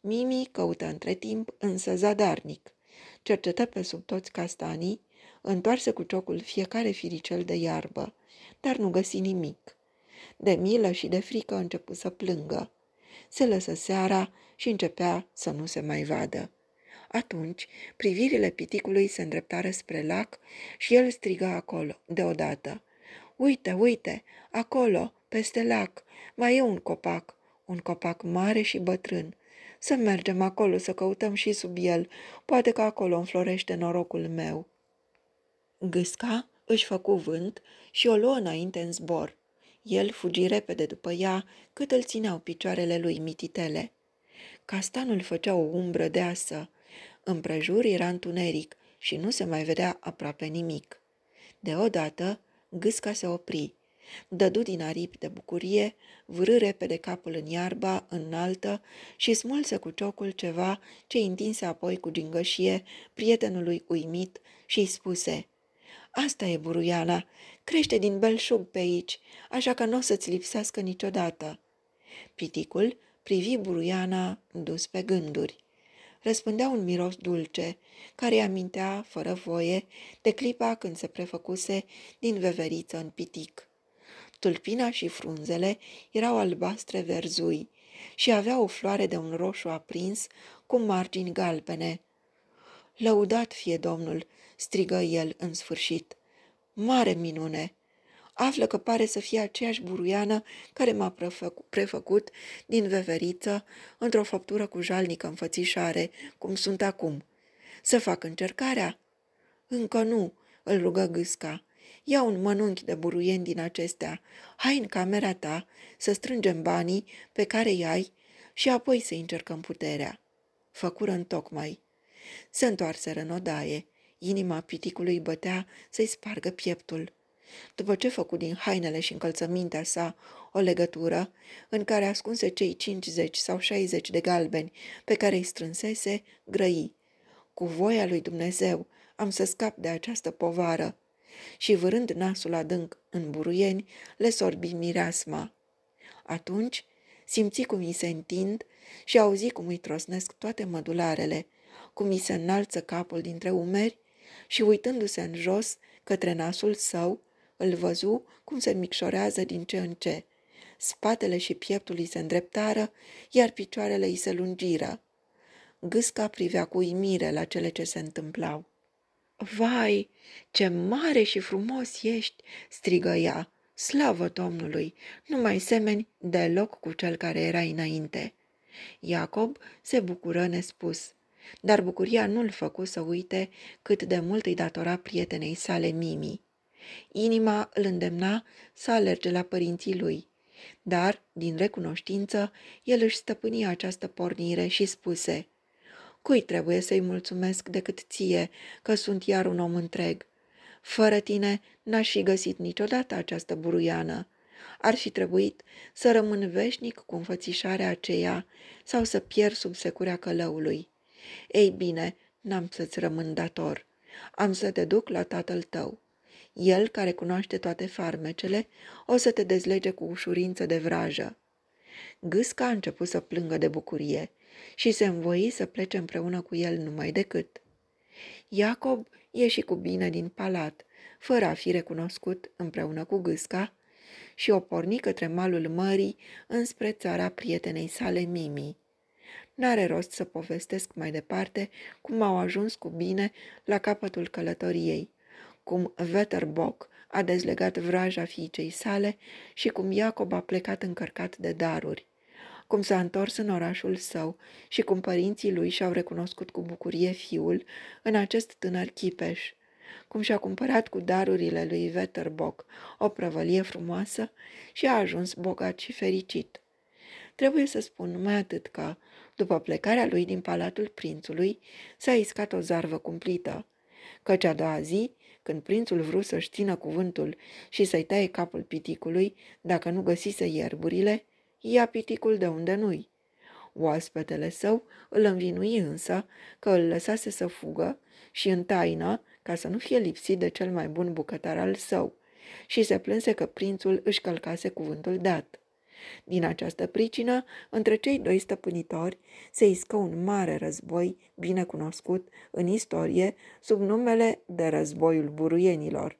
Mimi căută între timp însă zadarnic. Cercetă pe sub toți castanii, întoarse cu ciocul fiecare firicel de iarbă, dar nu găsi nimic. De milă și de frică începu să plângă. Se lăsă seara și începea să nu se mai vadă. Atunci, privirile piticului se îndreptară spre lac și el striga acolo, deodată. Uite, uite, acolo, peste lac, mai e un copac, un copac mare și bătrân. Să mergem acolo să căutăm și sub el, poate că acolo înflorește norocul meu. Gâsca își făcu vânt și o luă înainte în zbor. El fugi repede după ea, cât îl țineau picioarele lui mititele. Castanul făcea o umbră deasă. Împrejur era întuneric și nu se mai vedea aproape nimic. Deodată, gâsca se opri. Dădu din aripi de bucurie, vrâ repede capul în iarba înaltă și smulse cu ciocul ceva ce întinse apoi cu gingășie prietenului uimit și îi spuse Asta e buruiana, crește din belșug pe aici, așa că nu o să-ți lipsească niciodată." Piticul privi buruiana dus pe gânduri. Răspândea un miros dulce, care îi amintea, fără voie, de clipa când se prefăcuse din veveriță în pitic. Tulpina și frunzele erau albastre verzui și avea o floare de un roșu aprins cu margini galbene. Lăudat fie Domnul, strigă el în sfârșit. Mare minune! Află că pare să fie aceeași buruiană care m-a prefăcut din veveriță într-o făptură cu jalnică înfățișare, cum sunt acum. Să fac încercarea? Încă nu, îl rugă gâsca. Ia un mănunchi de buruieni din acestea, hai în camera ta să strângem banii pe care îi ai și apoi să încercăm puterea. Făcură în tocmai. Se întoarseră în odaie. Inima piticului bătea să-i spargă pieptul. După ce făcu din hainele și încălțămintea sa o legătură în care ascunse cei 50 sau 60 de galbeni pe care îi strânsese, grăi. Cu voia lui Dumnezeu am să scap de această povară. Și vârând nasul adânc în buruieni, le sorbi mireasma. Atunci simți cum îi se întind și auzi cum îi trosnesc toate mădularele, cum îi se înalță capul dintre umeri și uitându-se în jos către nasul său, îl văzu cum se micșorează din ce în ce. Spatele și pieptul îi se îndreptară, iar picioarele îi se lungiră. Gâsca privea cu uimire la cele ce se întâmplau. Vai, ce mare și frumos ești!" strigă ea. Slavă Domnului! Nu mai semeni deloc cu cel care era înainte." Iacob se bucură nespus dar bucuria nu-l făcu să uite cât de mult îi datora prietenei sale Mimi. Inima îl îndemna să alerge la părinții lui. Dar, din recunoștință, el își stăpâni această pornire și spuse, Cui trebuie să-i mulțumesc decât ție, că sunt iar un om întreg? Fără tine n-aș fi găsit niciodată această buruiană. Ar fi trebuit să rămân veșnic cu înfățișarea aceea sau să pierd sub securea călăului. Ei bine, n-am să-ți rămân dator. Am să te duc la tatăl tău. El, care cunoaște toate farmecele, o să te dezlege cu ușurință de vrajă. Gâsca a început să plângă de bucurie și se învoi să plece împreună cu el numai decât. Iacob ieși cu bine din palat, fără a fi recunoscut împreună cu gâsca, și o porni către malul mării înspre țara prietenei sale Mimi. N-are rost să povestesc mai departe cum au ajuns cu bine la capătul călătoriei, cum Vetterbock a dezlegat vraja fiicei sale și cum Iacob a plecat încărcat de daruri, cum s-a întors în orașul său și cum părinții lui și-au recunoscut cu bucurie fiul în acest tânăr chipeș, cum și-a cumpărat cu darurile lui Vetterbock o prăvălie frumoasă și a ajuns bogat și fericit. Trebuie să spun numai atât că, după plecarea lui din palatul prințului, s-a iscat o zarvă cumplită, căci a doua zi, când prințul vrut să-și țină cuvântul și să-i taie capul piticului, dacă nu găsise ierburile, ia piticul de unde nu-i. Oaspetele său îl învinui însă că îl lăsase să fugă și în taină, ca să nu fie lipsit de cel mai bun bucătar al său, și se plânse că prințul își călcase cuvântul dat. Din această pricină, între cei doi stăpânitori se iscă un mare război bine cunoscut în istorie sub numele de războiul buruienilor.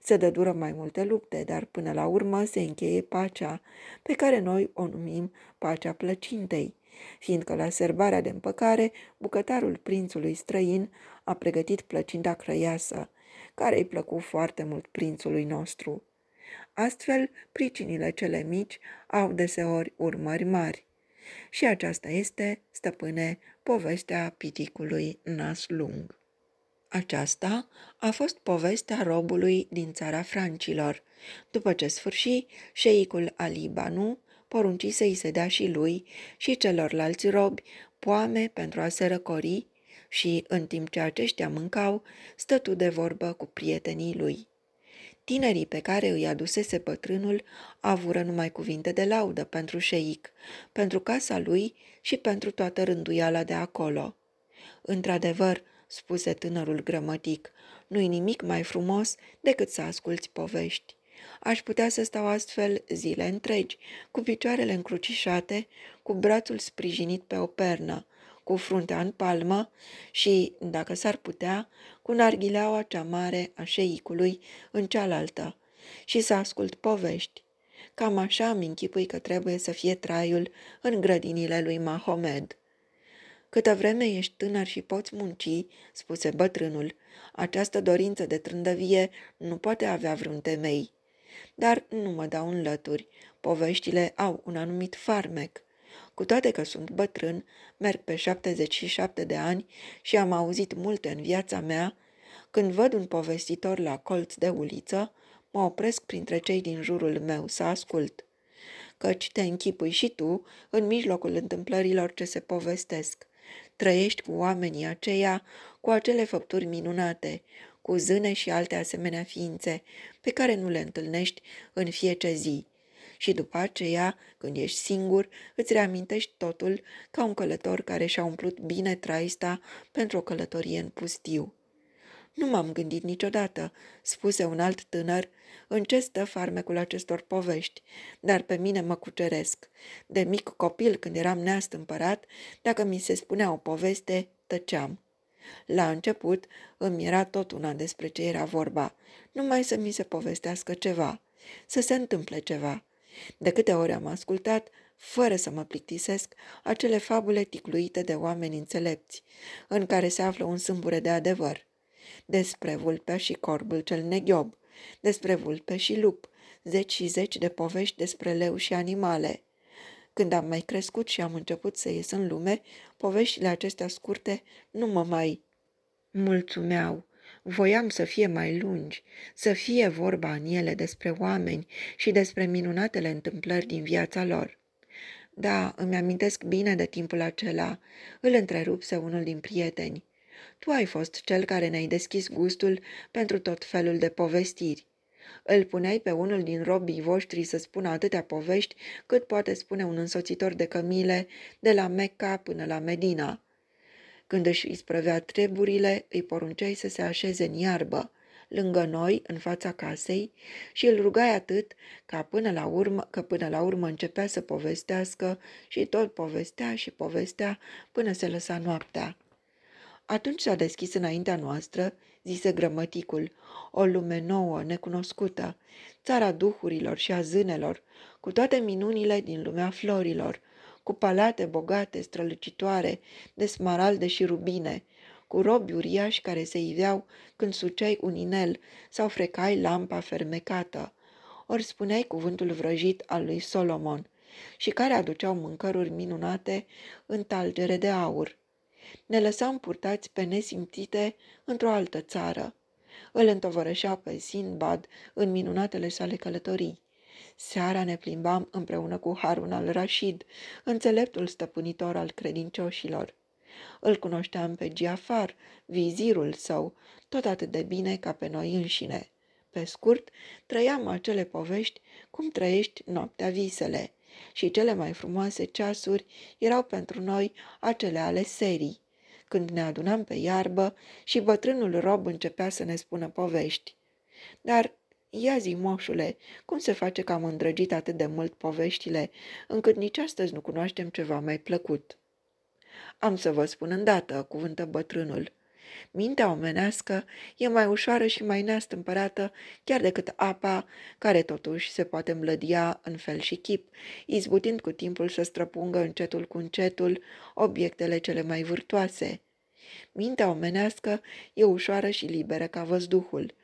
Se dădură mai multe lupte, dar până la urmă se încheie pacea, pe care noi o numim pacea plăcintei, fiindcă la serbarea de împăcare, bucătarul prințului străin a pregătit plăcinta crăiasă, care îi plăcu foarte mult prințului nostru. Astfel, pricinile cele mici au deseori urmări mari. Și aceasta este, stăpâne, povestea piticului nas lung. Aceasta a fost povestea robului din țara francilor. După ce sfârși, șeicul Alibanu porunci să-i se dea și lui și celorlalți robi poame pentru a se răcori și, în timp ce aceștia mâncau, stătu de vorbă cu prietenii lui. Tinerii pe care îi adusese bătrânul avură numai cuvinte de laudă pentru șeic, pentru casa lui și pentru toată rânduiala de acolo. Într-adevăr, spuse tânărul grămătic, nu-i nimic mai frumos decât să asculți povești. Aș putea să stau astfel zile întregi, cu picioarele încrucișate, cu brațul sprijinit pe o pernă, cu fruntea în palmă și, dacă s-ar putea, cu narghileaua cea mare a șeicului în cealaltă și să ascult povești. Cam așa îmi închipui că trebuie să fie traiul în grădinile lui Mahomed. Câtă vreme ești tânăr și poți munci, spuse bătrânul, această dorință de trândăvie nu poate avea vreun temei. Dar nu mă dau în lături, poveștile au un anumit farmec. Cu toate că sunt bătrân, merg pe 77 de ani și am auzit multe în viața mea, când văd un povestitor la colț de uliță, mă opresc printre cei din jurul meu să ascult. Căci te închipui și tu în mijlocul întâmplărilor ce se povestesc. Trăiești cu oamenii aceia, cu acele făpturi minunate, cu zâne și alte asemenea ființe, pe care nu le întâlnești în fiecare zi și după aceea, când ești singur, îți reamintești totul ca un călător care și-a umplut bine traista pentru o călătorie în pustiu. Nu m-am gândit niciodată, spuse un alt tânăr, în ce stă farmecul acestor povești, dar pe mine mă cuceresc. De mic copil, când eram neastâmpărat, dacă mi se spunea o poveste, tăceam. La început îmi era tot una despre ce era vorba, numai să mi se povestească ceva, să se întâmple ceva. De câte ori am ascultat, fără să mă plictisesc, acele fabule ticluite de oameni înțelepți, în care se află un sâmbure de adevăr. Despre vulpe și corbul cel neghiob, despre vulpe și lup, zeci și zeci de povești despre leu și animale. Când am mai crescut și am început să ies în lume, poveștile acestea scurte nu mă mai mulțumeau. Voiam să fie mai lungi, să fie vorba în ele despre oameni și despre minunatele întâmplări din viața lor. Da, îmi amintesc bine de timpul acela, îl întrerupse unul din prieteni. Tu ai fost cel care ne-ai deschis gustul pentru tot felul de povestiri. Îl puneai pe unul din robii voștri să spună atâtea povești cât poate spune un însoțitor de cămile de la Mecca până la Medina. Când își isprăvea treburile, îi porunceai să se așeze în iarbă, lângă noi, în fața casei, și îl rugai atât ca până la urmă, că până la urmă începea să povestească și tot povestea și povestea până se lăsa noaptea. Atunci s-a deschis înaintea noastră, zise grămăticul, o lume nouă, necunoscută, țara duhurilor și a zânelor, cu toate minunile din lumea florilor, cu palate bogate, strălucitoare, de smaralde și rubine, cu robi uriași care se iveau când suceai un inel sau frecai lampa fermecată, ori spuneai cuvântul vrăjit al lui Solomon și care aduceau mâncăruri minunate în talgere de aur. Ne lăsam purtați pe nesimțite într-o altă țară. Îl întovărășea pe Sinbad în minunatele sale călătorii. Seara ne plimbam împreună cu Harun al Rashid, înțeleptul stăpânitor al credincioșilor. Îl cunoșteam pe Giafar, vizirul său, tot atât de bine ca pe noi înșine. Pe scurt, trăiam acele povești cum trăiești noaptea visele și cele mai frumoase ceasuri erau pentru noi acele ale serii, când ne adunam pe iarbă și bătrânul rob începea să ne spună povești. Dar Ia zi, moșule, cum se face că am îndrăgit atât de mult poveștile, încât nici astăzi nu cunoaștem ceva mai plăcut? Am să vă spun îndată, cuvântă bătrânul. Mintea omenească e mai ușoară și mai neastâmpărată chiar decât apa, care totuși se poate îmblădia în fel și chip, izbutind cu timpul să străpungă încetul cu încetul obiectele cele mai vârtoase. Mintea omenească e ușoară și liberă ca văzduhul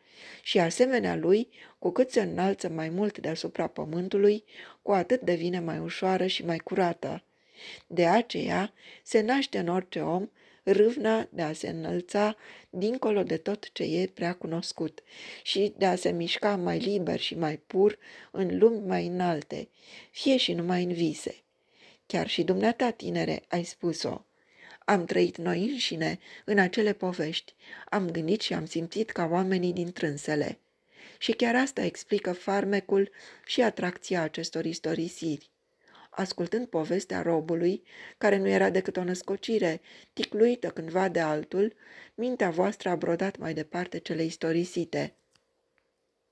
și asemenea lui, cu cât se înalță mai mult deasupra pământului, cu atât devine mai ușoară și mai curată. De aceea se naște în orice om râvna de a se înălța dincolo de tot ce e prea cunoscut și de a se mișca mai liber și mai pur în lumi mai înalte, fie și numai în vise. Chiar și dumneata, tinere, ai spus-o. Am trăit noi înșine în acele povești, am gândit și am simțit ca oamenii din trânsele. Și chiar asta explică farmecul și atracția acestor istorisiri. Ascultând povestea robului, care nu era decât o născocire, ticluită cândva de altul, mintea voastră a brodat mai departe cele istorisite.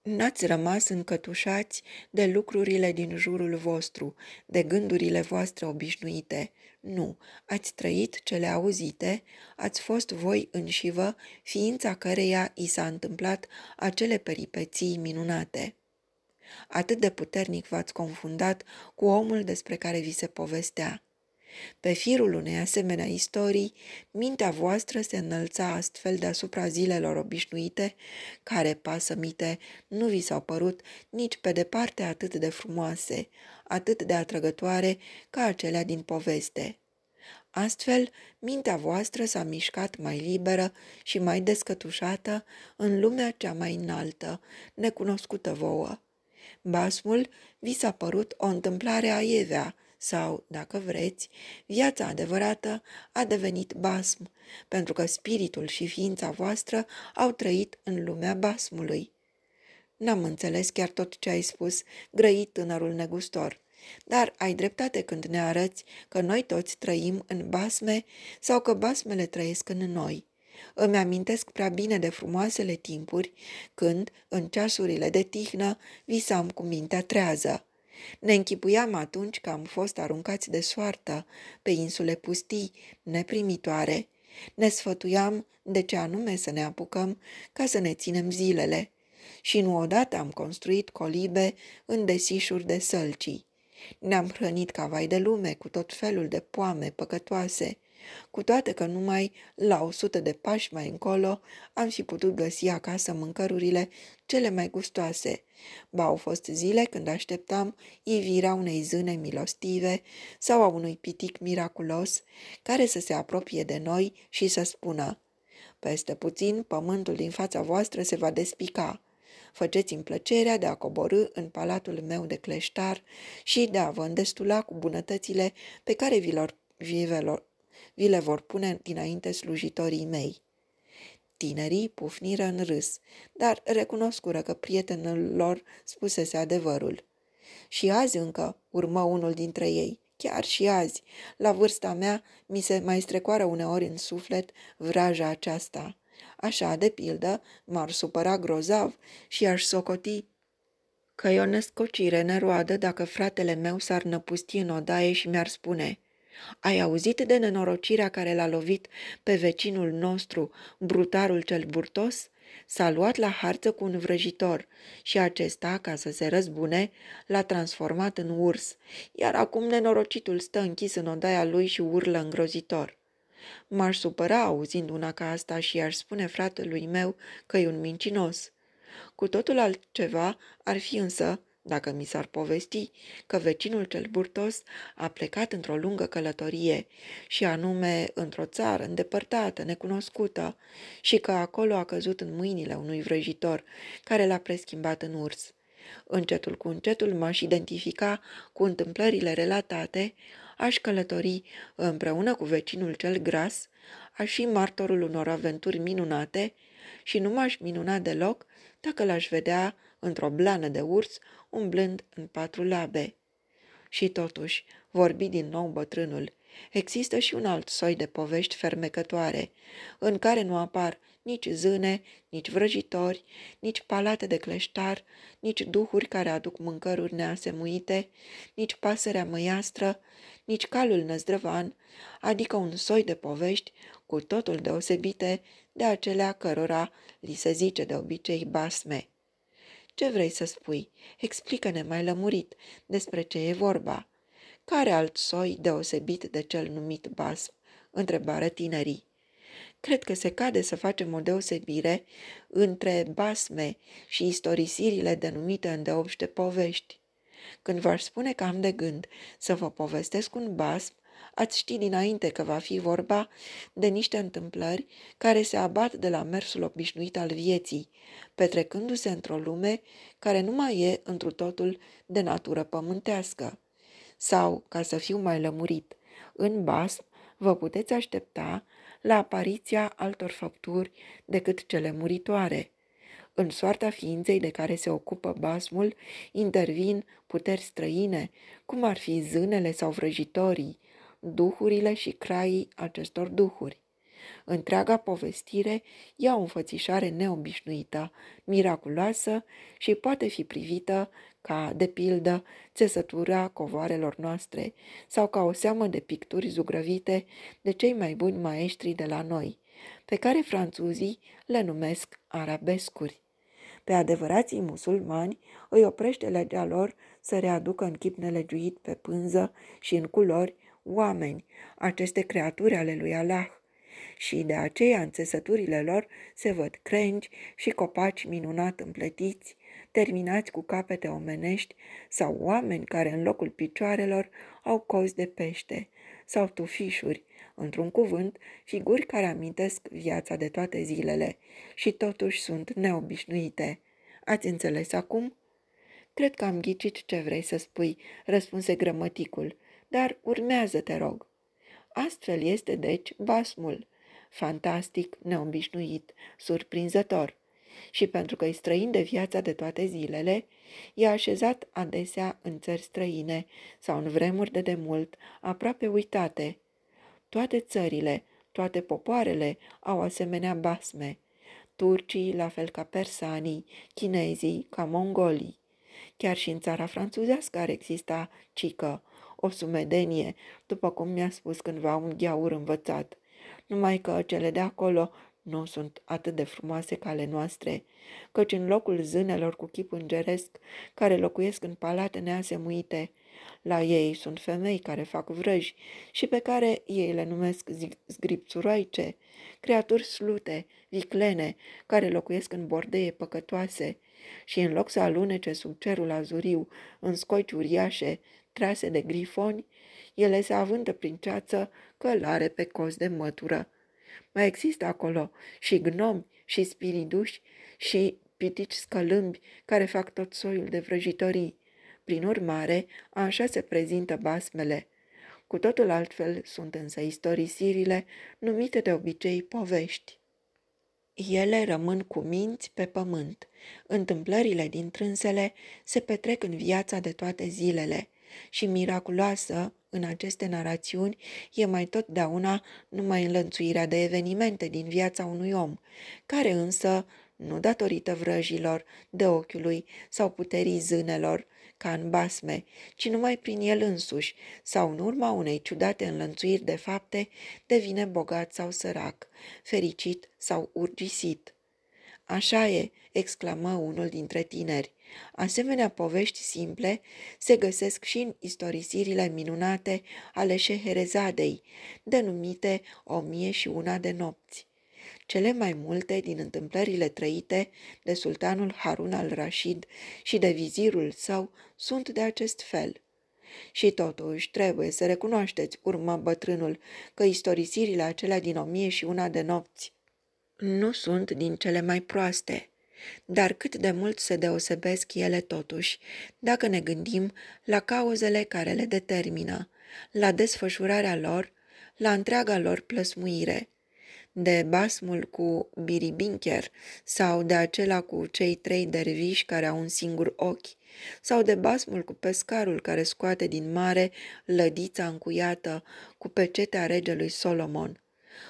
N-ați rămas încătușați de lucrurile din jurul vostru, de gândurile voastre obișnuite. Nu, ați trăit cele auzite, ați fost voi înșivă, ființa căreia i s-a întâmplat acele peripeții minunate. Atât de puternic v-ați confundat cu omul despre care vi se povestea. Pe firul unei asemenea istorii, mintea voastră se înălța astfel deasupra zilelor obișnuite, care, pasămite, nu vi s-au părut nici pe departe atât de frumoase, atât de atrăgătoare ca acelea din poveste. Astfel, mintea voastră s-a mișcat mai liberă și mai descătușată în lumea cea mai înaltă, necunoscută vouă. Basmul vi s-a părut o întâmplare aievea, sau, dacă vreți, viața adevărată a devenit basm, pentru că spiritul și ființa voastră au trăit în lumea basmului. N-am înțeles chiar tot ce ai spus, grăit tânărul negustor, dar ai dreptate când ne arăți că noi toți trăim în basme sau că basmele trăiesc în noi. Îmi amintesc prea bine de frumoasele timpuri când, în ceasurile de tihnă, visam cu mintea trează. Ne închipuiam atunci că am fost aruncați de soartă pe insule pustii, neprimitoare. Ne sfătuiam de ce anume să ne apucăm ca să ne ținem zilele. Și nu odată am construit colibe în desișuri de sălcii. Ne-am hrănit ca vai de lume cu tot felul de poame păcătoase cu toate că numai la o sută de pași mai încolo am fi putut găsi acasă mâncărurile cele mai gustoase. Ba au fost zile când așteptam ivirea unei zâne milostive sau a unui pitic miraculos care să se apropie de noi și să spună Peste puțin, pământul din fața voastră se va despica. Făceți-mi plăcerea de a coborâ în palatul meu de cleștar și de a vă îndestula cu bunătățile pe care vi, lor, vi, velor, vi le vor pune dinainte slujitorii mei. Tinerii pufniră în râs, dar recunoscură că prietenul lor spusese adevărul. Și azi încă, urmă unul dintre ei, chiar și azi, la vârsta mea, mi se mai strecoară uneori în suflet vraja aceasta. Așa, de pildă, m-ar supăra grozav și aș socoti că e o născocire neroadă dacă fratele meu s-ar năpusti în odaie și mi-ar spune Ai auzit de nenorocirea care l-a lovit pe vecinul nostru, brutarul cel burtos? S-a luat la harță cu un vrăjitor și acesta, ca să se răzbune, l-a transformat în urs, iar acum nenorocitul stă închis în odaia lui și urlă îngrozitor. M-aș supăra auzind una ca asta și aș spune fratelui meu că e un mincinos. Cu totul altceva ar fi însă dacă mi s-ar povesti că vecinul cel burtos a plecat într-o lungă călătorie și anume într-o țară îndepărtată, necunoscută și că acolo a căzut în mâinile unui vrăjitor care l-a preschimbat în urs. Încetul cu încetul m-aș identifica cu întâmplările relatate, aș călători împreună cu vecinul cel gras, aș fi martorul unor aventuri minunate și nu m-aș minuna deloc dacă l-aș vedea într-o blană de urs umblând în patru labe. Și totuși, vorbi din nou bătrânul, există și un alt soi de povești fermecătoare, în care nu apar nici zâne, nici vrăjitori, nici palate de cleștar, nici duhuri care aduc mâncăruri neasemuite, nici pasărea măiastră, nici calul năzdrăvan, adică un soi de povești cu totul deosebite de acelea cărora li se zice de obicei basme. Ce vrei să spui? Explică-ne mai lămurit despre ce e vorba. Care alt soi deosebit de cel numit basm? Întrebară tinerii. Cred că se cade să facem o deosebire între basme și istorisirile denumite îndeopște povești. Când v-aș spune că am de gând să vă povestesc un basm, ați ști dinainte că va fi vorba de niște întâmplări care se abat de la mersul obișnuit al vieții, petrecându-se într-o lume care nu mai e întru totul de natură pământească. Sau, ca să fiu mai lămurit, în basm vă puteți aștepta la apariția altor făpturi decât cele muritoare. În soarta ființei de care se ocupă basmul intervin puteri străine, cum ar fi zânele sau vrăjitorii, duhurile și craii acestor duhuri. Întreaga povestire ia o înfățișare neobișnuită, miraculoasă și poate fi privită ca, de pildă, țesătura covoarelor noastre sau ca o seamă de picturi zugrăvite de cei mai buni maestri de la noi, pe care franțuzii le numesc arabescuri. Pe adevărații musulmani îi oprește legea lor să readucă în chip nelegiuit pe pânză și în culori oameni, aceste creaturi ale lui Allah. Și de aceea în țesăturile lor se văd crengi și copaci minunat împletiți, terminați cu capete omenești sau oameni care în locul picioarelor au cozi de pește sau tufișuri, într-un cuvânt, figuri care amintesc viața de toate zilele și totuși sunt neobișnuite. Ați înțeles acum? Cred că am ghicit ce vrei să spui, răspunse grămăticul, dar urmează, te rog. Astfel este, deci, basmul. Fantastic, neobișnuit, surprinzător. Și pentru că e străin de viața de toate zilele, e așezat adesea în țări străine sau în vremuri de demult, aproape uitate. Toate țările, toate popoarele au asemenea basme. Turcii, la fel ca persanii, chinezii, ca mongolii. Chiar și în țara franțuzească ar exista cică, o sumedenie, după cum mi-a spus cândva un gheaur învățat. Numai că cele de acolo nu sunt atât de frumoase ca ale noastre, căci în locul zânelor cu chip îngeresc, care locuiesc în palate neasemuite, la ei sunt femei care fac vrăji și pe care ei le numesc zgripțuroice, creaturi slute, viclene, care locuiesc în bordeie păcătoase și în loc să alunece sub cerul azuriu în scoici uriașe, trase de grifoni, ele se avântă prin ceață călare pe cos de mătură. Mai există acolo și gnomi și spiriduși și pitici scălâmbi care fac tot soiul de vrăjitorii. Prin urmare, așa se prezintă basmele. Cu totul altfel sunt însă istorisirile, numite de obicei povești. Ele rămân cu minți pe pământ. Întâmplările din trânsele se petrec în viața de toate zilele și miraculoasă în aceste narațiuni e mai totdeauna numai înlănțuirea de evenimente din viața unui om, care însă, nu datorită vrăjilor, de ochiului sau puterii zânelor, ca în basme, ci numai prin el însuși sau în urma unei ciudate înlănțuiri de fapte, devine bogat sau sărac, fericit sau urgisit. Așa e, exclamă unul dintre tineri. Asemenea povești simple se găsesc și în istorisirile minunate ale Șeherezadei, denumite O mie și una de nopți. Cele mai multe din întâmplările trăite de sultanul Harun al Rashid și de vizirul său sunt de acest fel. Și totuși trebuie să recunoașteți, urmă bătrânul, că istorisirile acelea din o mie și una de nopți nu sunt din cele mai proaste. Dar cât de mult se deosebesc ele totuși, dacă ne gândim la cauzele care le determină, la desfășurarea lor, la întreaga lor plăsmuire, de basmul cu biribincher sau de acela cu cei trei derviși care au un singur ochi, sau de basmul cu pescarul care scoate din mare lădița încuiată cu pecetea regelui Solomon.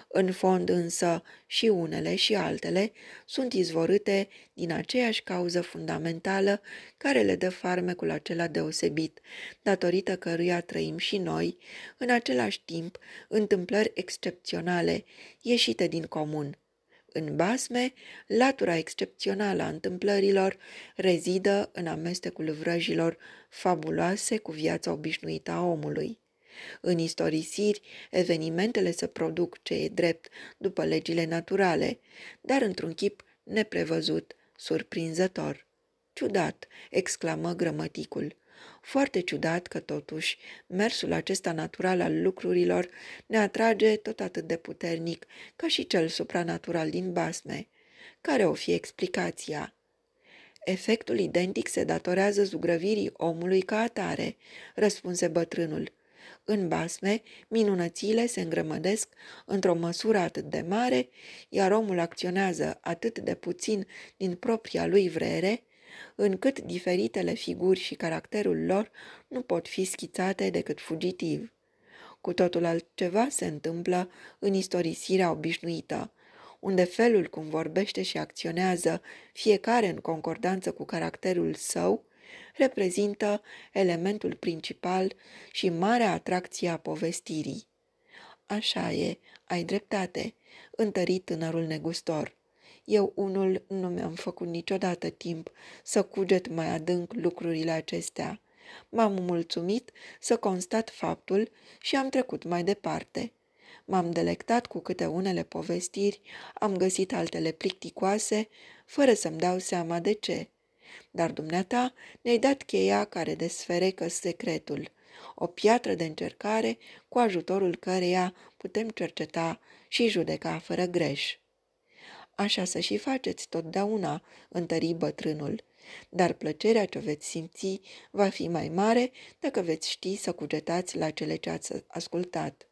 În fond însă și unele și altele sunt izvorâte din aceeași cauză fundamentală care le dă farmecul acela deosebit, datorită căruia trăim și noi, în același timp, întâmplări excepționale, ieșite din comun. În basme, latura excepțională a întâmplărilor rezidă în amestecul vrăjilor fabuloase cu viața obișnuită a omului. În istorisiri, evenimentele se produc ce e drept după legile naturale, dar într-un chip neprevăzut, surprinzător. Ciudat, exclamă grămăticul. Foarte ciudat că totuși mersul acesta natural al lucrurilor ne atrage tot atât de puternic ca și cel supranatural din basme. Care o fi explicația? Efectul identic se datorează zugrăvirii omului ca atare, răspunse bătrânul. În basme, minunățile se îngrămădesc într-o măsură atât de mare, iar omul acționează atât de puțin din propria lui vrere, încât diferitele figuri și caracterul lor nu pot fi schițate decât fugitiv. Cu totul altceva se întâmplă în istorisirea obișnuită, unde felul cum vorbește și acționează fiecare în concordanță cu caracterul său, reprezintă elementul principal și marea atracție a povestirii. Așa e, ai dreptate, întări tânărul negustor. Eu unul nu mi-am făcut niciodată timp să cuget mai adânc lucrurile acestea. M-am mulțumit să constat faptul și am trecut mai departe. M-am delectat cu câte unele povestiri, am găsit altele plicticoase, fără să-mi dau seama de ce dar dumneata ne-ai dat cheia care desferecă secretul, o piatră de încercare cu ajutorul căreia putem cerceta și judeca fără greș. Așa să și faceți totdeauna, întări bătrânul, dar plăcerea ce veți simți va fi mai mare dacă veți ști să cugetați la cele ce ați ascultat.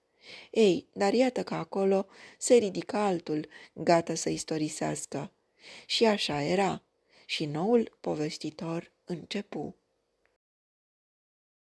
Ei, dar iată că acolo se ridică altul, gata să istorisească. Și așa era și noul povestitor începu.